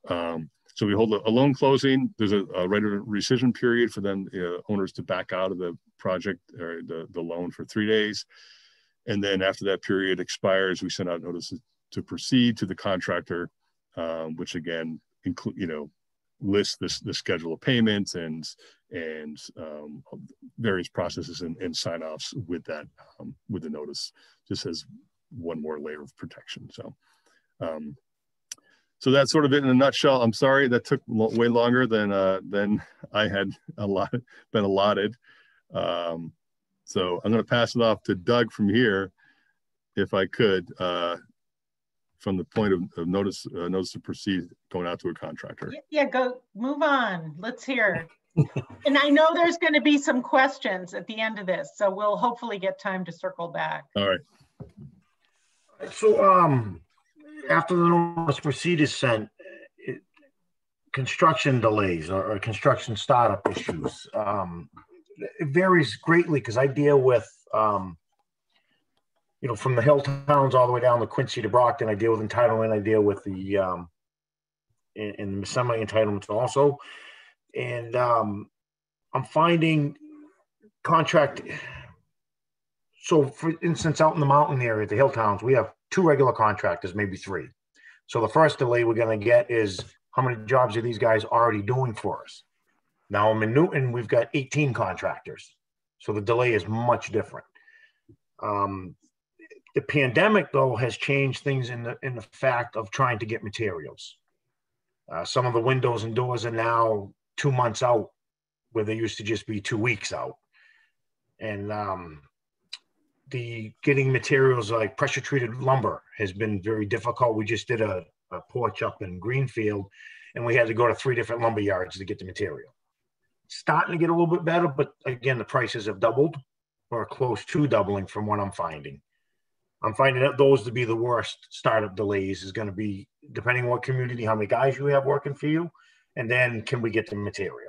Um, so we hold a, loan closing. There's a, a right of rescission period for them uh, owners to back out of the project or the, the loan for three days. And then after that period expires, we send out notices to proceed to the contractor, um, which again include you know list this the schedule of payments and and um, various processes and, and sign offs with that um, with the notice just as one more layer of protection so um, so that's sort of it in a nutshell i'm sorry that took way longer than uh, than i had a lot been allotted um, so i'm going to pass it off to doug from here if i could uh, from the point of, of notice uh, notice to proceed going out to a contractor. Yeah, go move on. Let's hear. and I know there's going to be some questions at the end of this, so we'll hopefully get time to circle back. All right. So, um, after the proceed is sent, it, construction delays or, or, construction startup issues, um, it varies greatly because I deal with um, you know, from the hill towns all the way down to Quincy to Brockton, I deal with entitlement. I deal with the um, in the semi entitlements also, and um, I'm finding contract. So, for instance, out in the mountain area, the hill towns, we have two regular contractors, maybe three. So the first delay we're going to get is how many jobs are these guys already doing for us? Now I'm in Newton, we've got 18 contractors. So the delay is much different. Um, the pandemic though has changed things in the in the fact of trying to get materials. Uh, some of the windows and doors are now two months out, where they used to just be two weeks out. And um, the getting materials like pressure treated lumber has been very difficult. We just did a, a porch up in Greenfield, and we had to go to three different lumber yards to get the material. Starting to get a little bit better, but again, the prices have doubled or close to doubling from what I'm finding. I'm finding that those to be the worst startup delays is going to be depending on what community, how many guys you have working for you, and then can we get the material?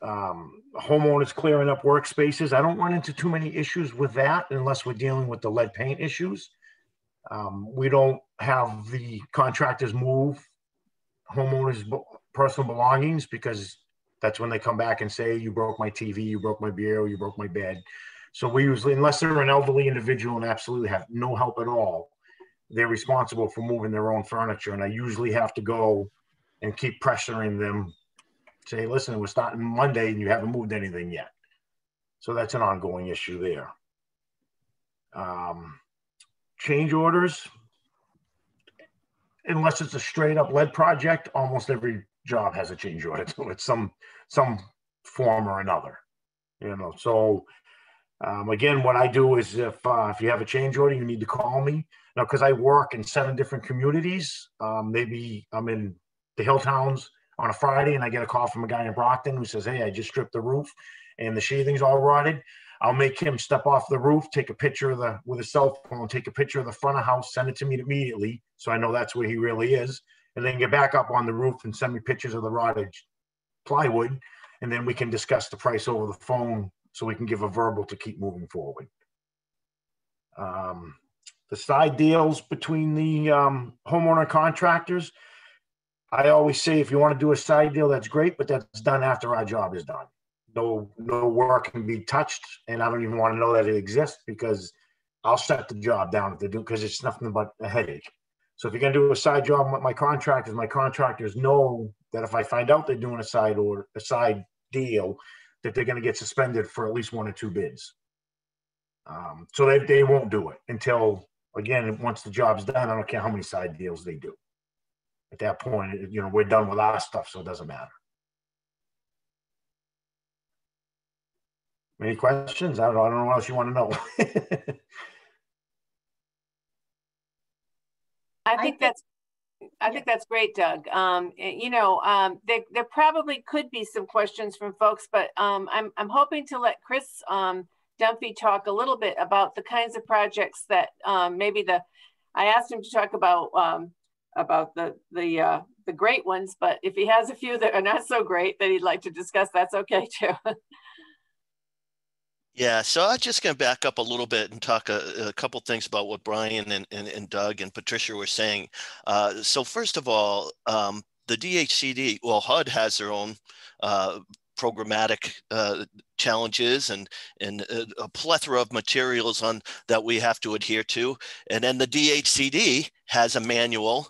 Um, homeowners clearing up workspaces. I don't run into too many issues with that unless we're dealing with the lead paint issues. Um, we don't have the contractors move homeowners' personal belongings because that's when they come back and say, you broke my TV, you broke my bureau, you broke my bed. So we usually, unless they're an elderly individual and absolutely have no help at all, they're responsible for moving their own furniture. And I usually have to go and keep pressuring them, say, listen, we're starting Monday and you haven't moved anything yet. So that's an ongoing issue there. Um, change orders, unless it's a straight up lead project, almost every job has a change order to it, some some form or another. You know, so um, again, what I do is if uh, if you have a change order, you need to call me now because I work in seven different communities. Um, maybe I'm in the hill towns on a Friday and I get a call from a guy in Brockton who says, "Hey, I just stripped the roof and the sheathing's all rotted." I'll make him step off the roof, take a picture of the with a cell phone, take a picture of the front of the house, send it to me immediately, so I know that's where he really is, and then get back up on the roof and send me pictures of the rotted plywood, and then we can discuss the price over the phone so we can give a verbal to keep moving forward. Um, the side deals between the um, homeowner contractors, I always say if you want to do a side deal, that's great, but that's done after our job is done. No, no work can be touched, and I don't even want to know that it exists because I'll shut the job down if they do because it's nothing but a headache. So if you're gonna do a side job with my contractors, my contractors know that if I find out they're doing a side or a side deal, that they're going to get suspended for at least one or two bids. Um, so they, they won't do it until, again, once the job's done, I don't care how many side deals they do. At that point, you know, we're done with our stuff, so it doesn't matter. Any questions? I don't know. I don't know what else you want to know. I think that's I think that's great, Doug. Um, you know, um, there, there probably could be some questions from folks, but um, I'm, I'm hoping to let Chris um, Dunphy talk a little bit about the kinds of projects that um, maybe the, I asked him to talk about um, about the the uh, the great ones, but if he has a few that are not so great that he'd like to discuss, that's okay too. Yeah, so I'm just going to back up a little bit and talk a, a couple things about what Brian and, and, and, Doug and Patricia were saying. Uh, so first of all, um, the DHCD, well, HUD has their own uh, programmatic uh, challenges and and a, a, plethora of materials on that we have to adhere to, and then the DHCD has a manual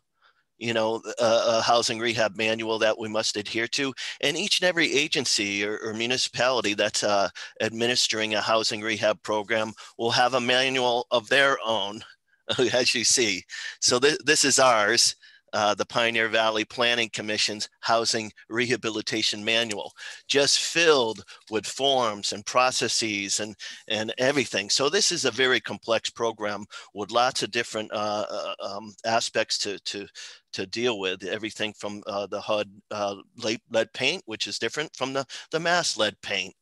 you know, a, a, housing rehab manual that we must adhere to. And each and every agency or, or municipality that's uh, administering a housing rehab program will have a manual of their own, as you see. So th this is ours uh, the Pioneer Valley Planning Commission's Housing Rehabilitation Manual, just filled with forms and processes and, and everything. So this is a very complex program with lots of different uh, uh um, aspects to, to, to deal with, everything from uh, the HUD uh, lead paint, which is different from the, the mass lead paint.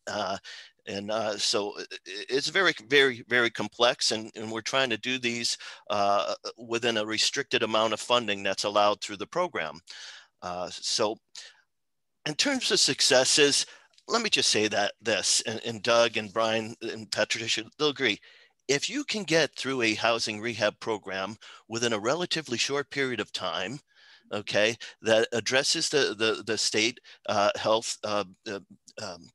Uh, and uh, so it's very, very, very complex, and, and we're trying to do these uh, within a restricted amount of funding that's allowed through the program. Uh, so in terms of successes, let me just say that this, and, and Doug and Brian and Patricia, they'll agree. If you can get through a housing rehab program within a relatively short period of time, okay, that addresses the, the, the state uh, health uh, uh um,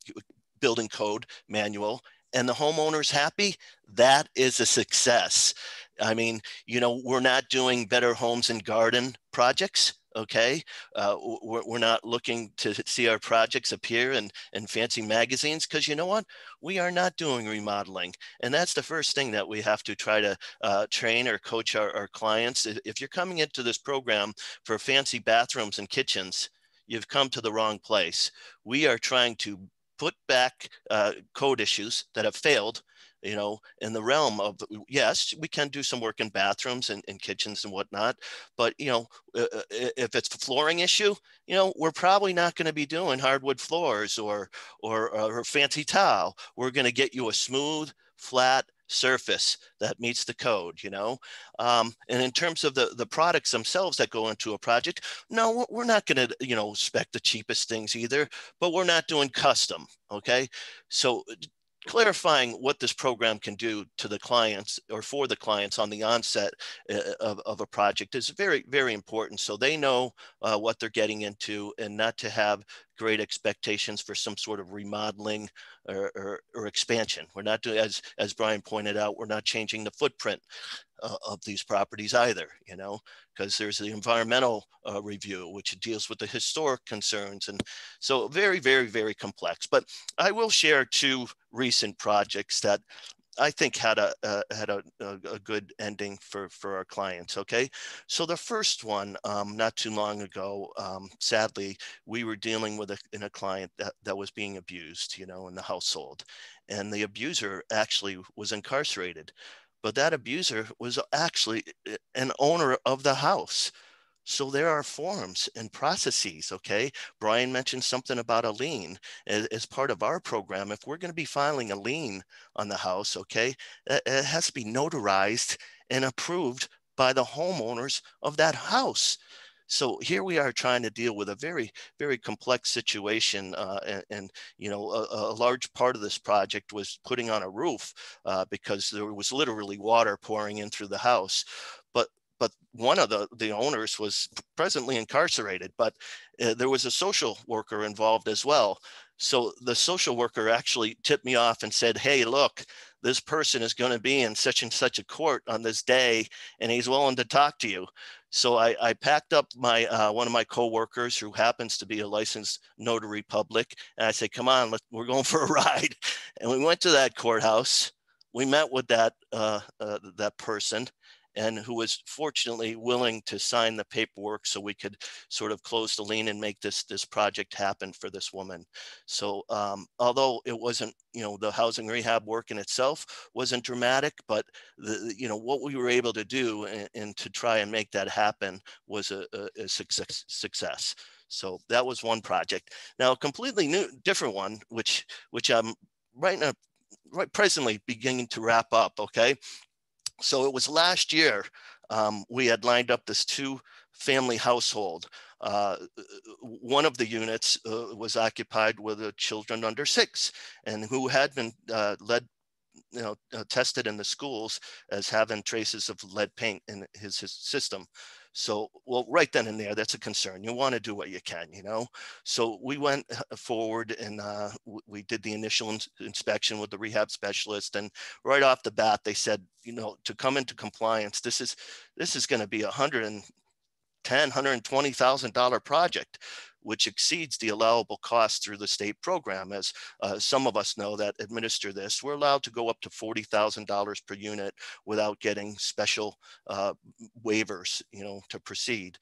building code manual and the homeowner's happy, that is a success. I mean, you know, we're not doing better homes and garden projects. okay uh, we're, we're not looking to see our projects appear in, in fancy magazines because you know what we are not doing remodeling and that's the first thing that we have to try to uh, train or coach our, our clients if, if you're coming into this program for fancy bathrooms and kitchens you've come to the wrong place we are trying to put back uh, code issues that have failed you know, in the realm of yes, we can do some work in bathrooms and, and kitchens and whatnot, but you know, uh, uh if it's a flooring issue, you know, we're probably not going to be doing hardwood floors or or, or fancy tile. We're going to get you a smooth, flat surface that meets the code you know um, and in terms of the the products themselves that go into a project no we're not going to you know spec the cheapest things either but we're not doing custom okay so clarifying what this program can do to the clients or for the clients on the onset uh, of, of a project is very, very important. So they know uh, what they're getting into and not to have great expectations for some sort of remodeling or, or, or expansion. We're not doing, as, as Brian pointed out, we're not changing the footprint uh, of these properties either, you know, because there's the environmental uh, review, which deals with the historic concerns. And so very, very, very complex. But I will share two recent projects that I think had a uh, had a, a, good ending for for our clients. Okay, so the first one, um, not too long ago, um, sadly, we were dealing with a, in a client that, that was being abused, you know, in the household, and the abuser actually was incarcerated but that abuser was actually eh, an owner of the house. So there are forms and processes, okay? Brian mentioned something about a lien as, as, part of our program. If we're going to be filing a lien on the house, okay, it, it has to be notarized and approved by the homeowners of that house. So here we are trying to deal with a very, very complex situation. Uh, and, and, you know, a, a, large part of this project was putting on a roof uh, because there was literally water pouring in through the house. But one of the, the owners was presently incarcerated, but uh, there was a social worker involved as well. So the social worker actually tipped me off and said, hey, look, this person is going to be in such and such a court on this day, and he's willing to talk to you. So I, I packed up my uh, one of my coworkers who happens to be a licensed notary public, and I said, "Come on, we're going for a ride." And we went to that courthouse. We met with that uh, uh, that person, and who was fortunately willing to sign the paperwork so we could sort of close the lien and make this this project happen for this woman. So um, although it wasn't, you know, the housing rehab work in itself wasn't dramatic, but the, you know, what we were able to do and, and to try and make that happen was a, a, a success, success. So that was one project. Now a completely new, different one, which which I'm right now, right presently beginning to wrap up. Okay, so it was last year um, we had lined up this two family household. Uh, one of the units uh, was occupied with a children under six and who had been uh, lead you know, uh, tested in the schools as having traces of lead paint in his, his system. So, well, right then and there, that's a concern. You want to do what you can, you know? So we went uh, forward and uh, we did the initial in inspection with the rehab specialist. And right off the bat, they said, you know, to come into compliance, this is, this is going to be a hundred and ten, hundred and twenty thousand dollar project which exceeds the allowable cost through the state program. As uh, some of us know that administer this, we're allowed to go up to $40,000 per unit without getting special uh, waivers, you know, to proceed.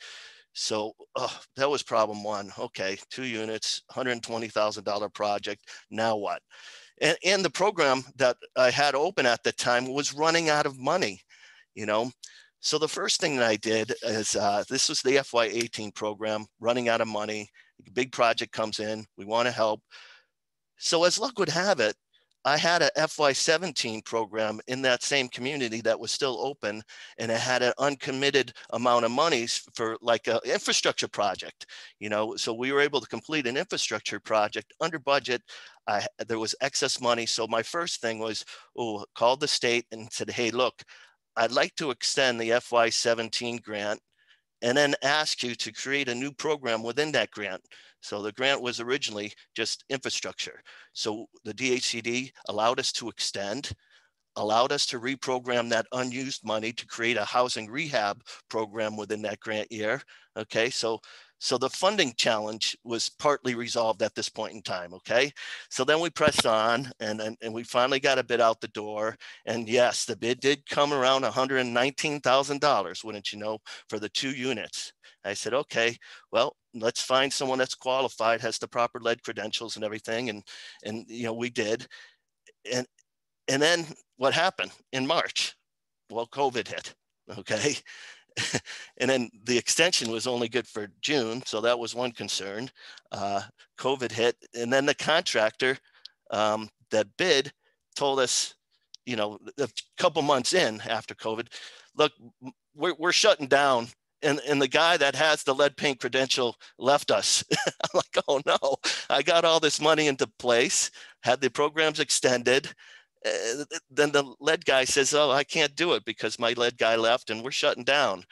So uh, that was problem one. Okay, two units, $120,000 project. Now what? And, and the program that I had open at the time was running out of money, you know. So the first thing that I did is uh, this was the FY18 program running out of money. Big project comes in, we want to help. So as luck would have it, I had a FY17 program in that same community that was still open, and it had an uncommitted amount of money for like an infrastructure project. You know, so we were able to complete an infrastructure project under budget. I, there was excess money, so my first thing was, oh, called the state and said, hey, look, I'd like to extend the FY17 grant and then ask you to create a new program within that grant. So the grant was originally just infrastructure. So the DHCD allowed us to extend. allowed us to reprogram that unused money to create a housing rehab program within that grant year. Okay, so so the funding challenge was partly resolved at this point in time. Okay, so then we pressed on and, and, and we finally got a bid out the door. And yes, the bid did come around $119,000, wouldn't you know, for the two units. I said, okay, well, let's find someone that's qualified, has the proper lead credentials and everything. And, and you know, we did. And, and then what happened in March? Well, COVID hit, okay? and then the extension was only good for June. So that was one concern. Uh, COVID hit. And then the contractor um, that bid told us, you know, a couple months in after COVID, look, we're, we're shutting down and, and the guy that has the lead paint credential left us. I'm like, oh no, I got all this money into place, had the programs extended. Uh, then the lead guy says, oh, I can't do it because my lead guy left and we're shutting down.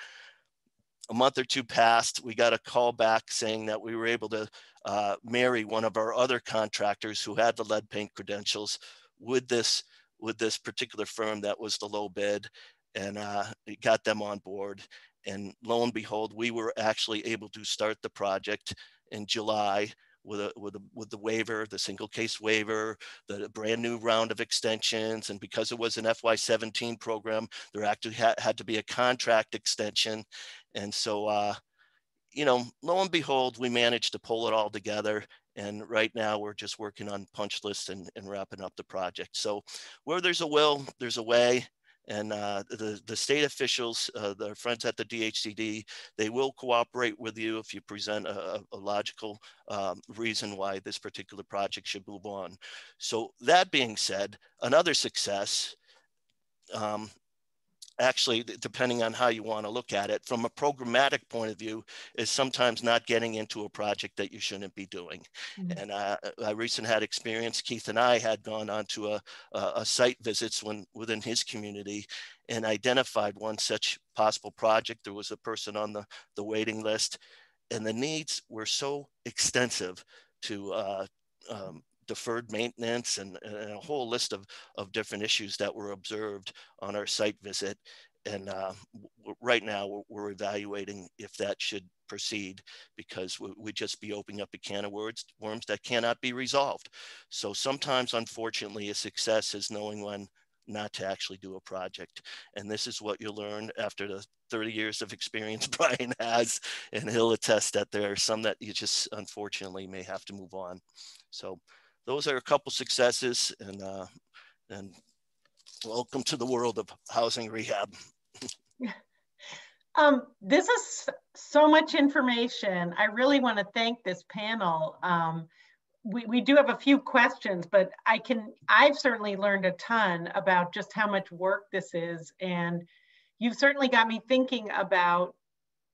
A month or two passed, we got a call back saying that we were able to uh, marry one of our other contractors who had the lead paint credentials with this with this particular firm that was the low bid and uh, got them on board. And lo and behold, we were actually able to start the project in July with a, with a, with the waiver, the single case waiver, the brand new round of extensions, and because it was an FY17 program, there actually ha had to be a contract extension, and so uh, you know, lo and behold, we managed to pull it all together. And right now we're just working on punch lists and, and wrapping up the project. So where there's a will, there's a way and uh, the, the state officials, uh, friends at the DHCD, they will cooperate with you if you present a, a logical um, reason why this particular project should move on. So that being said, another success um, actually, depending on how you want to look at it, from a programmatic point of view, is sometimes not getting into a project that you shouldn't be doing. Mm-hmm. And uh, I recently had experience. Keith and I had gone on to a, a, a site visits when within his community and identified one such possible project. There was a person on the, the waiting list, and the needs were so extensive to uh, um, deferred maintenance and, and, a whole list of, of different issues that were observed on our site visit. And uh, right now we're, we're, evaluating if that should proceed because we, would just be opening up a can of words, worms that cannot be resolved. So sometimes, unfortunately, a success is knowing when not to actually do a project. And this is what you learn after the 30 years of experience Brian has, and he'll attest that there are some that you just unfortunately may have to move on. So those are a couple successes and, uh, and welcome to the world of housing rehab. um, this is so much information. I really want to thank this panel. Um, we, we do have a few questions, but I can, I've certainly learned a ton about just how much work this is. And you've certainly got me thinking about,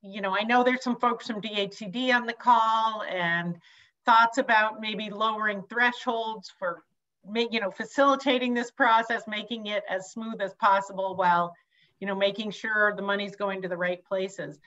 you know, I know there's some folks from DHCD on the call and thoughts about maybe lowering thresholds for you know facilitating this process making it as smooth as possible while you know making sure the money's going to the right places.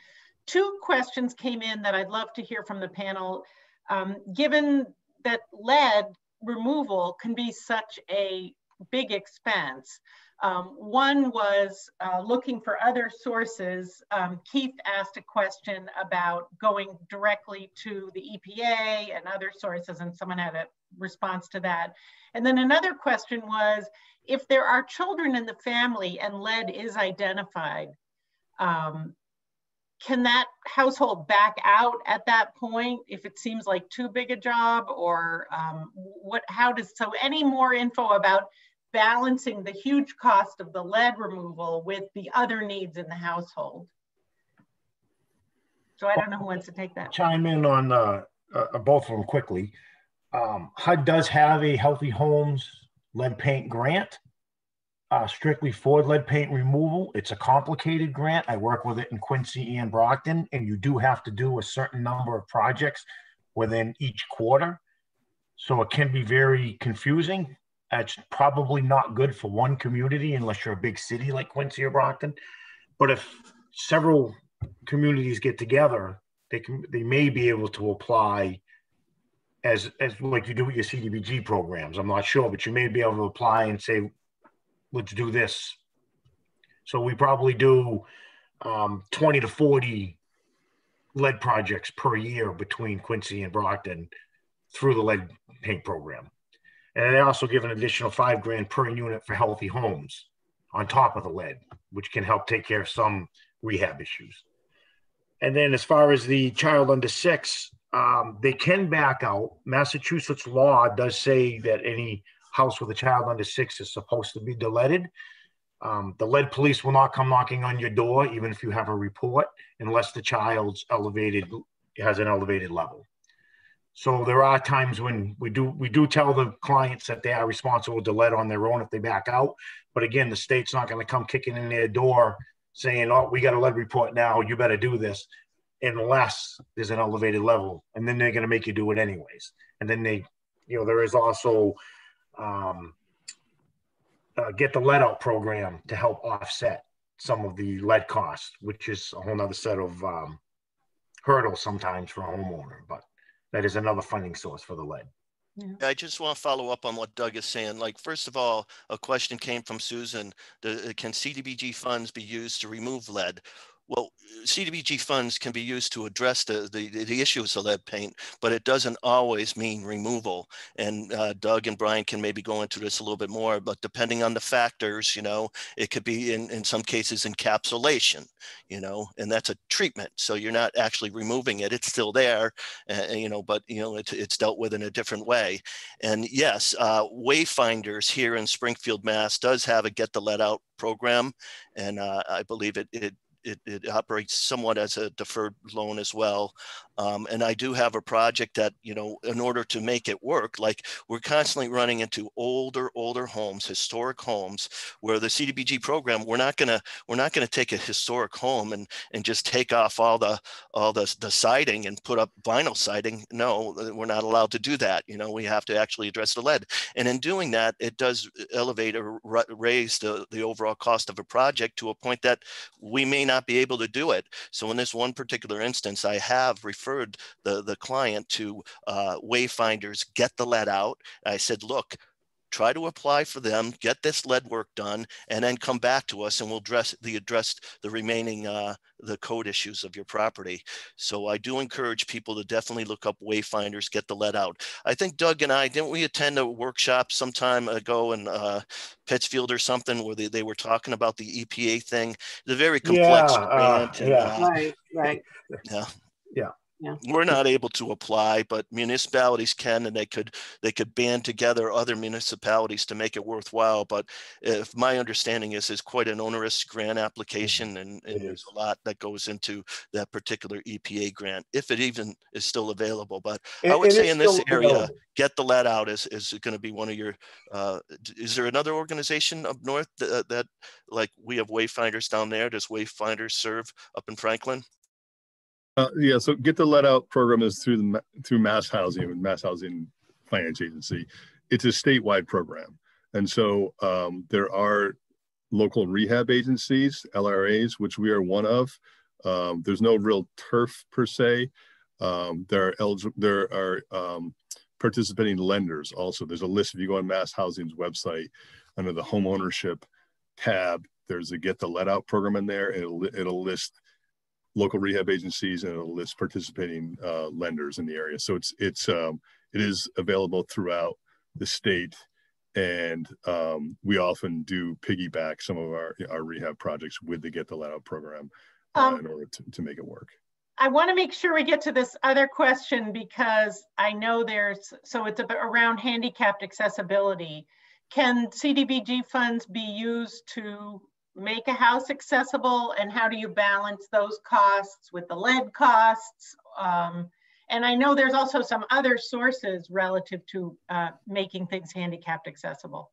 Two questions came in that i'd love to hear from the panel. Um, given that lead removal can be such a big expense um, one was uh, looking for other sources. Um, Keith asked a question about going directly to the EPA and other sources, and someone had a response to that. And then another question was, if there are children in the family and lead is identified, um, can that household back out at that point if it seems like too big a job or um, what how does so any more info about balancing the huge cost of the lead removal with the other needs in the household. So I don't know who wants to take that. Chime in on uh, uh, both of them quickly. Um, HUD does have a Healthy Homes lead paint grant, uh, strictly for lead paint removal. It's a complicated grant. I work with it in Quincy and Brockton, and you do have to do a certain number of projects within each quarter. So it can be very confusing. It's probably not good for one community unless you're a big city like Quincy or Brockton. But if several communities get together, they can they may be able to apply as as like you do with your CDBG programs. I'm not sure, but you may be able to apply and say, let's do this. So we probably do um, 20 to 40 lead projects per year between Quincy and Brockton through the lead paint program. And they also give an additional five grand per unit for healthy homes on top of the lead, which can help take care of some rehab issues. And then as far as the child under six, um, they can back out. Massachusetts law does say that any house with a child under six is supposed to be deleaded. Um, the lead police will not come knocking on your door, even if you have a report, unless the child's elevated has an elevated level. So there are times when we do we do tell the clients that they are responsible to lead on their own if they back out. But again, the state's not going to come kicking in their door saying, "Oh, we got a lead report now. You better do this," unless there's an elevated level, and then they're going to make you do it anyways. And then they, you know, there is also um, uh, get the lead out program to help offset some of the lead costs, which is a whole nother set of um, hurdles sometimes for a homeowner, but that is another funding source for the lead. I just want to follow up on what Doug is saying. Like, first of all, a question came from Susan. The, can CDBG funds be used to remove lead? Well, CDBG funds can be used to address the, the, the issues of lead paint, but it doesn't always mean removal. And uh, Doug and Brian can maybe go into this a little bit more, but depending on the factors, you know, it could be in, in some cases encapsulation, you know, and that's a treatment. So you're not actually removing it, it's still there, uh, you know, but, you know, it, it's dealt with in a different way. And yes, uh, Wayfinders here in Springfield, Mass does have a Get the Lead Out program. And uh, I believe it, it it, it operates somewhat as a deferred loan as well. Um, and I do have a project that, you know, in order to make it work, like we're constantly running into older, older homes, historic homes, where the CDBG program, we're not gonna, we're not gonna take a historic home and and just take off all the all the the siding and put up vinyl siding. No, we're not allowed to do that. You know, we have to actually address the lead. And in doing that, it does elevate or raise the the overall cost of a project to a point that we may not be able to do it. So in this one particular instance, I have referred referred the, the client to uh, Wayfinders, get the lead out. I said, look, try to apply for them, get this lead work done, and then come back to us and we'll address the address the remaining uh, the code issues of your property. So I do encourage people to definitely look up wayfinders, get the lead out. I think Doug and I, didn't we attend a workshop sometime ago in uh, Pittsfield or something where they, they were talking about the EPA thing, the very complex yeah, uh, and, yeah. Uh, right, right. Yeah. Yeah. Yeah. We're not able to apply, but municipalities can, and they could they could band together other municipalities to make it worthwhile. But if my understanding is, is quite an onerous grant application, and, and there's a lot that goes into that particular EPA grant, if it even is still available. But I would say in this area, available. get the lead out is is going to be one of your. Uh, is there another organization up north that, that like we have Wayfinders down there? Does Wayfinders serve up in Franklin? Uh, yeah, so get the lead out program is through the through Mass Housing, and Mass Housing Finance Agency. It's a statewide program, and so um, there are local rehab agencies, LRAs, which we are one of. Um, there's no real turf per se. Um, there are. There are um, participating lenders also. There's a list if you go on Mass Housing's website under the home ownership tab. There's a get the lead out program in there. It'll it'll list local rehab agencies and it'll list participating uh, lenders in the area. So it's it's um, it is available throughout the state, and um, we often do piggyback some of our our rehab projects with the Get the Lead Out program uh, um, in order to, to make it work. I want to make sure we get to this other question because I know there's so it's around handicapped accessibility. Can CDBG funds be used to make a house accessible and how do you balance those costs with the lead costs? Um, and I know there's also some other sources relative to uh, making things handicapped accessible.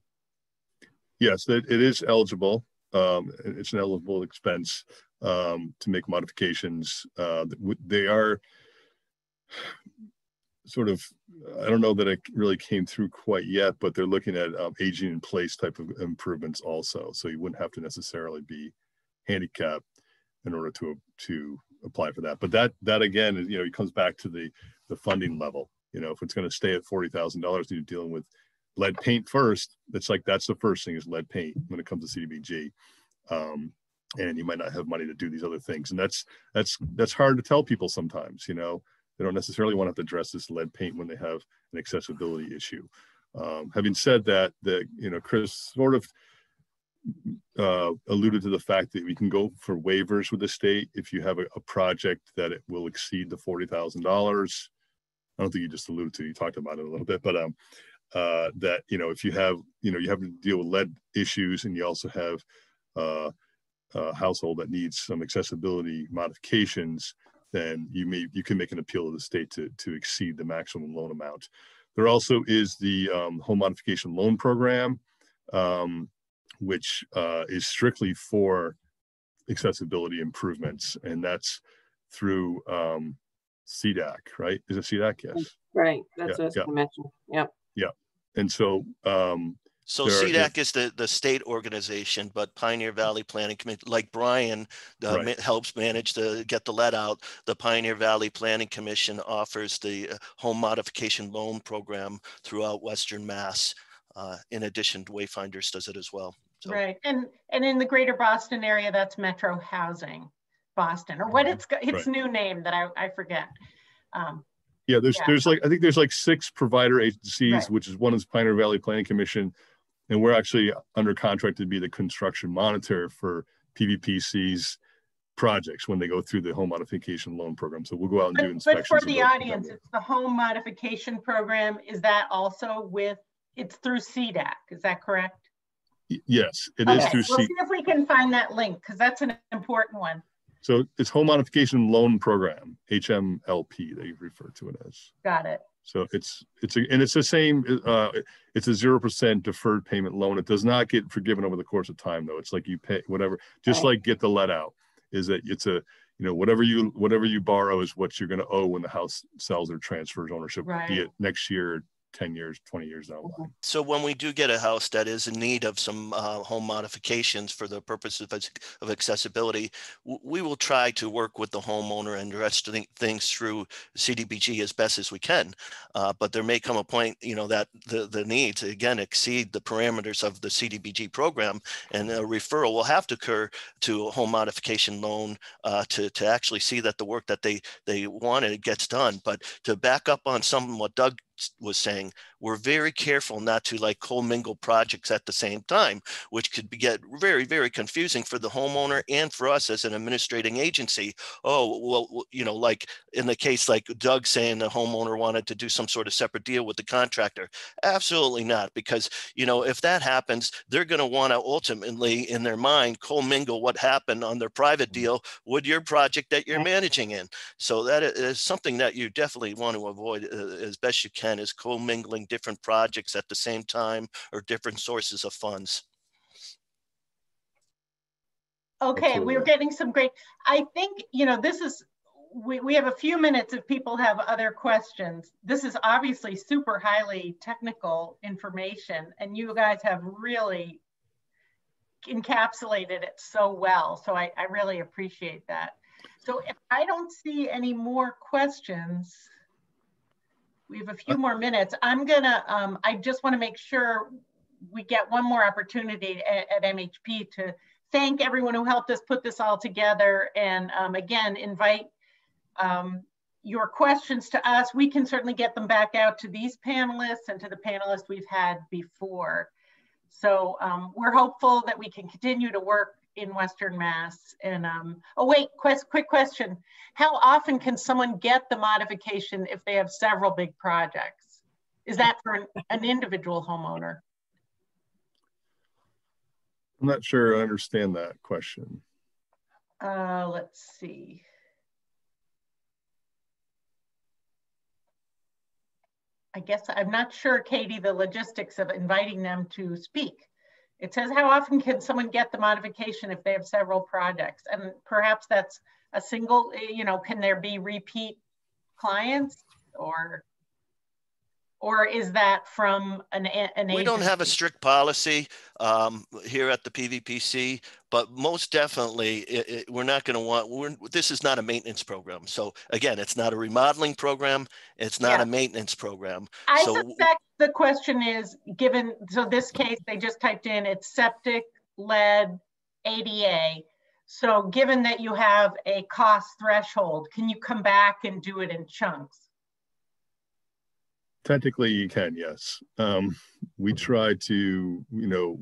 Yes, it, it is eligible. Um, it's an eligible expense um, to make modifications. Uh, they are sort of I don't know that it really came through quite yet, but they're looking at um, aging in place type of improvements also. So you wouldn't have to necessarily be handicapped in order to to apply for that. But that that again, you know, it comes back to the the funding level. You know, if it's going to stay at forty thousand dollars, you're dealing with lead paint first. It's like that's the first thing is lead paint when it comes to CDBG. Um, and you might not have money to do these other things. And that's that's that's hard to tell people sometimes, you know. They don't necessarily want to have to address this lead paint when they have an accessibility issue. Um, having said that, that you know Chris sort of uh, alluded to the fact that we can go for waivers with the state if you have a, a project that it will exceed the forty thousand dollars. I don't think you just alluded to. You talked about it a little bit, but um, uh, that you know if you have you know you have to deal with lead issues and you also have uh, a household that needs some accessibility modifications, then you may you can make an appeal to the state to to exceed the maximum loan amount. There also is the um, home modification loan program, um, which uh, is strictly for accessibility improvements, and that's through um, CEDAC, right? Is it CEDAC? Yes. Right. That's Yeah, what I was yeah. was mentioning. Yep. Yeah. And so, um, So There are- CEDAC is the, the state organization, but Pioneer Valley Planning Committee, like Brian, uh, Right. ma- helps manage to get the lead out. The Pioneer Valley Planning Commission offers the uh, home modification loan program throughout Western Mass. Uh, in addition, Wayfinders does it as well. So- Right, and, and in the greater Boston area, that's Metro Housing Boston, or what it's, got- its new name that I, I forget. Um, Yeah, there's Yeah. there's like I think there's like six provider agencies, Right. which is one is Pioneer Valley Planning Commission, and we're actually under contract to be the construction monitor for PVPC's projects when they go through the home modification loan program. So we'll go out and do But, inspections. but for the audience, it's the home modification program, is that also with, it's through CEDAC, is that correct? Y- Yes, it is Okay, through we'll see if we can find that link, because that's an important one. So it's home modification loan program, HMLP, they refer to it as. Got it. So it's, it's, a and it's the same, uh, it's a zero percent deferred payment loan. It does not get forgiven over the course of time, though. It's like you pay whatever, just like get the lead out, is that it's a, you know, whatever you, whatever you borrow is what you're gonna owe when the house sells or transfers ownership, Right. be it next year, ten years, twenty years down the line. So when we do get a house that is in need of some uh, home modifications for the purpose of, of accessibility, we will try to work with the homeowner and rest things through CDBG as best as we can. Uh, but there may come a point, you know, that the, the needs again exceed the parameters of the CDBG program, and a referral will have to occur to a home modification loan uh, to to actually see that the work that they they wanted gets done. But to back up on some what Doug was saying, we're very careful not to like commingle projects at the same time, which could be, get very, very confusing for the homeowner and for us as an administrating agency. Oh, well, you know, like in the case like Doug saying the homeowner wanted to do some sort of separate deal with the contractor. Absolutely not, because you know if that happens, they're going to want to ultimately, in their mind, commingle what happened on their private deal with your project that you're managing in. So that is something that you definitely want to avoid uh, as best you can is commingling different projects at the same time or different sources of funds. Okay, we're getting some great, I think, you know, this is, we, we have a few minutes if people have other questions. This is obviously super highly technical information and you guys have really encapsulated it so well. So I, I really appreciate that. So if I don't see any more questions, we have a few more minutes. I'm gonna, um, I just wanna make sure we get one more opportunity at, at MHP to thank everyone who helped us put this all together and um, again, invite um, your questions to us. We can certainly get them back out to these panelists and to the panelists we've had before. So um, we're hopeful that we can continue to work in Western Mass. And um, oh wait, quest, quick question. How often can someone get the modification if they have several big projects? Is that for an, an individual homeowner? I'm not sure I understand that question. Uh, let's see. I guess I'm not sure, Katie, the logistics of inviting them to speak. It says, how often can someone get the modification if they have several projects? And perhaps that's a single, you know, can there be repeat clients or or is that from an, an We don't have a strict policy um, here at the PVPC, but most definitely, it, it, we're not going to want, we're, this is not a maintenance program. So again, it's not a remodeling program. It's not Yeah. a maintenance program. I so- suspect the question is, given, so this case, they just typed in, it's septic, lead, ADA. So given that you have a cost threshold, can you come back and do it in chunks? Technically, you can, yes. Um, we try to, you know,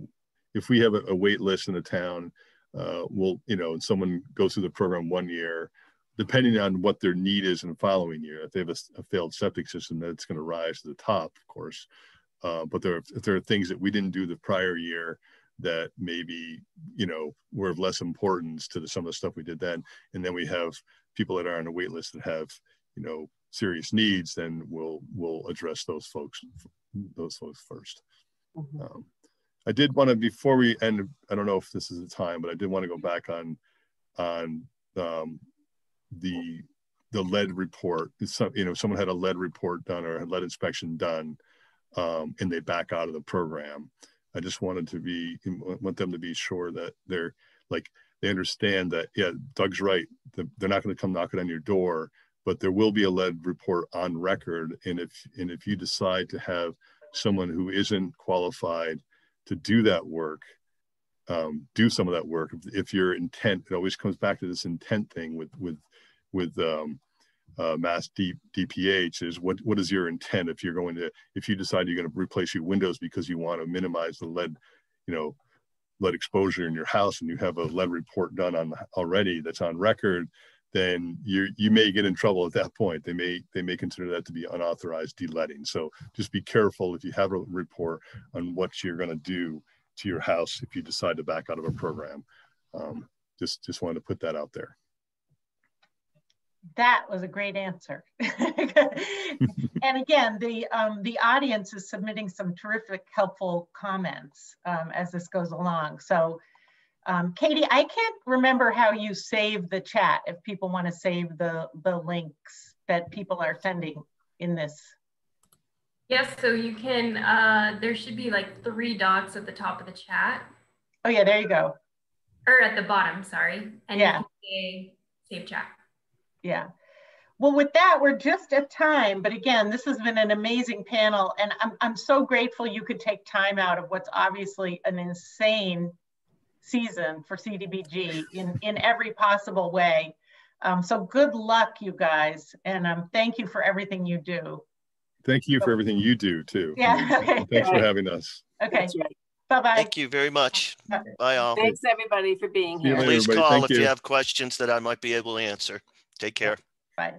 if we have a, a wait list in the town, uh, we'll, you know, and someone goes through the program one year, depending on what their need is in the following year. If they have a, a failed septic system, that's going to rise to the top, of course. Uh, but there, are, if there are things that we didn't do the prior year that maybe, you know, were of less importance to the, some of the stuff we did then, and then we have people that are on a wait list that have, you know, serious needs, then we'll we'll address those folks those folks 1st Mhm. Um, I did want to before we end. I don't know if this is the time, but I did want to go back on on um, the the lead report. Some you know someone had a lead report done or a lead inspection done, um, and they back out of the program. I just wanted to be want them to be sure that they're like they understand that yeah, Doug's right. They're not going to come knocking on your door, but there will be a lead report on record. And if and if you decide to have someone who isn't qualified to do that work, um, do some of that work. If, if, your intent, it always comes back to this intent thing with with with um, uh, mass D, DPH is what what is your intent if you're going to if you decide you're going to replace your windows because you want to minimize the lead, you know, lead exposure in your house and you have a lead report done on already that's on record then you you may get in trouble at that point. They may they may consider that to be unauthorized deleading. So just be careful if you have a report on what you're going to do to your house if you decide to back out of a program. Um, just just wanted to put that out there. That was a great answer. and again, the um, the audience is submitting some terrific, helpful comments um, as this goes along. So um, Katie, I can't remember how you save the chat if people want to save the, the links that people are sending in this. Yes, so you can, uh, there should be like three dots at the top of the chat. Oh yeah, there you go. Or at the bottom, sorry. And yeah. save chat. Yeah. Well, with that, we're just at time. But again, this has been an amazing panel. And I'm, I'm so grateful you could take time out of what's obviously an insane season for CDBG in, in every possible way. Um, so good luck, you guys. And um, thank you for everything you do. Thank you for everything you do too. Yeah. Okay. Thanks for having us. Okay. Bye-bye. Thank you very much. Bye all. Thanks everybody for being here. Please call if you. you have questions that I might be able to answer. Take care. Bye.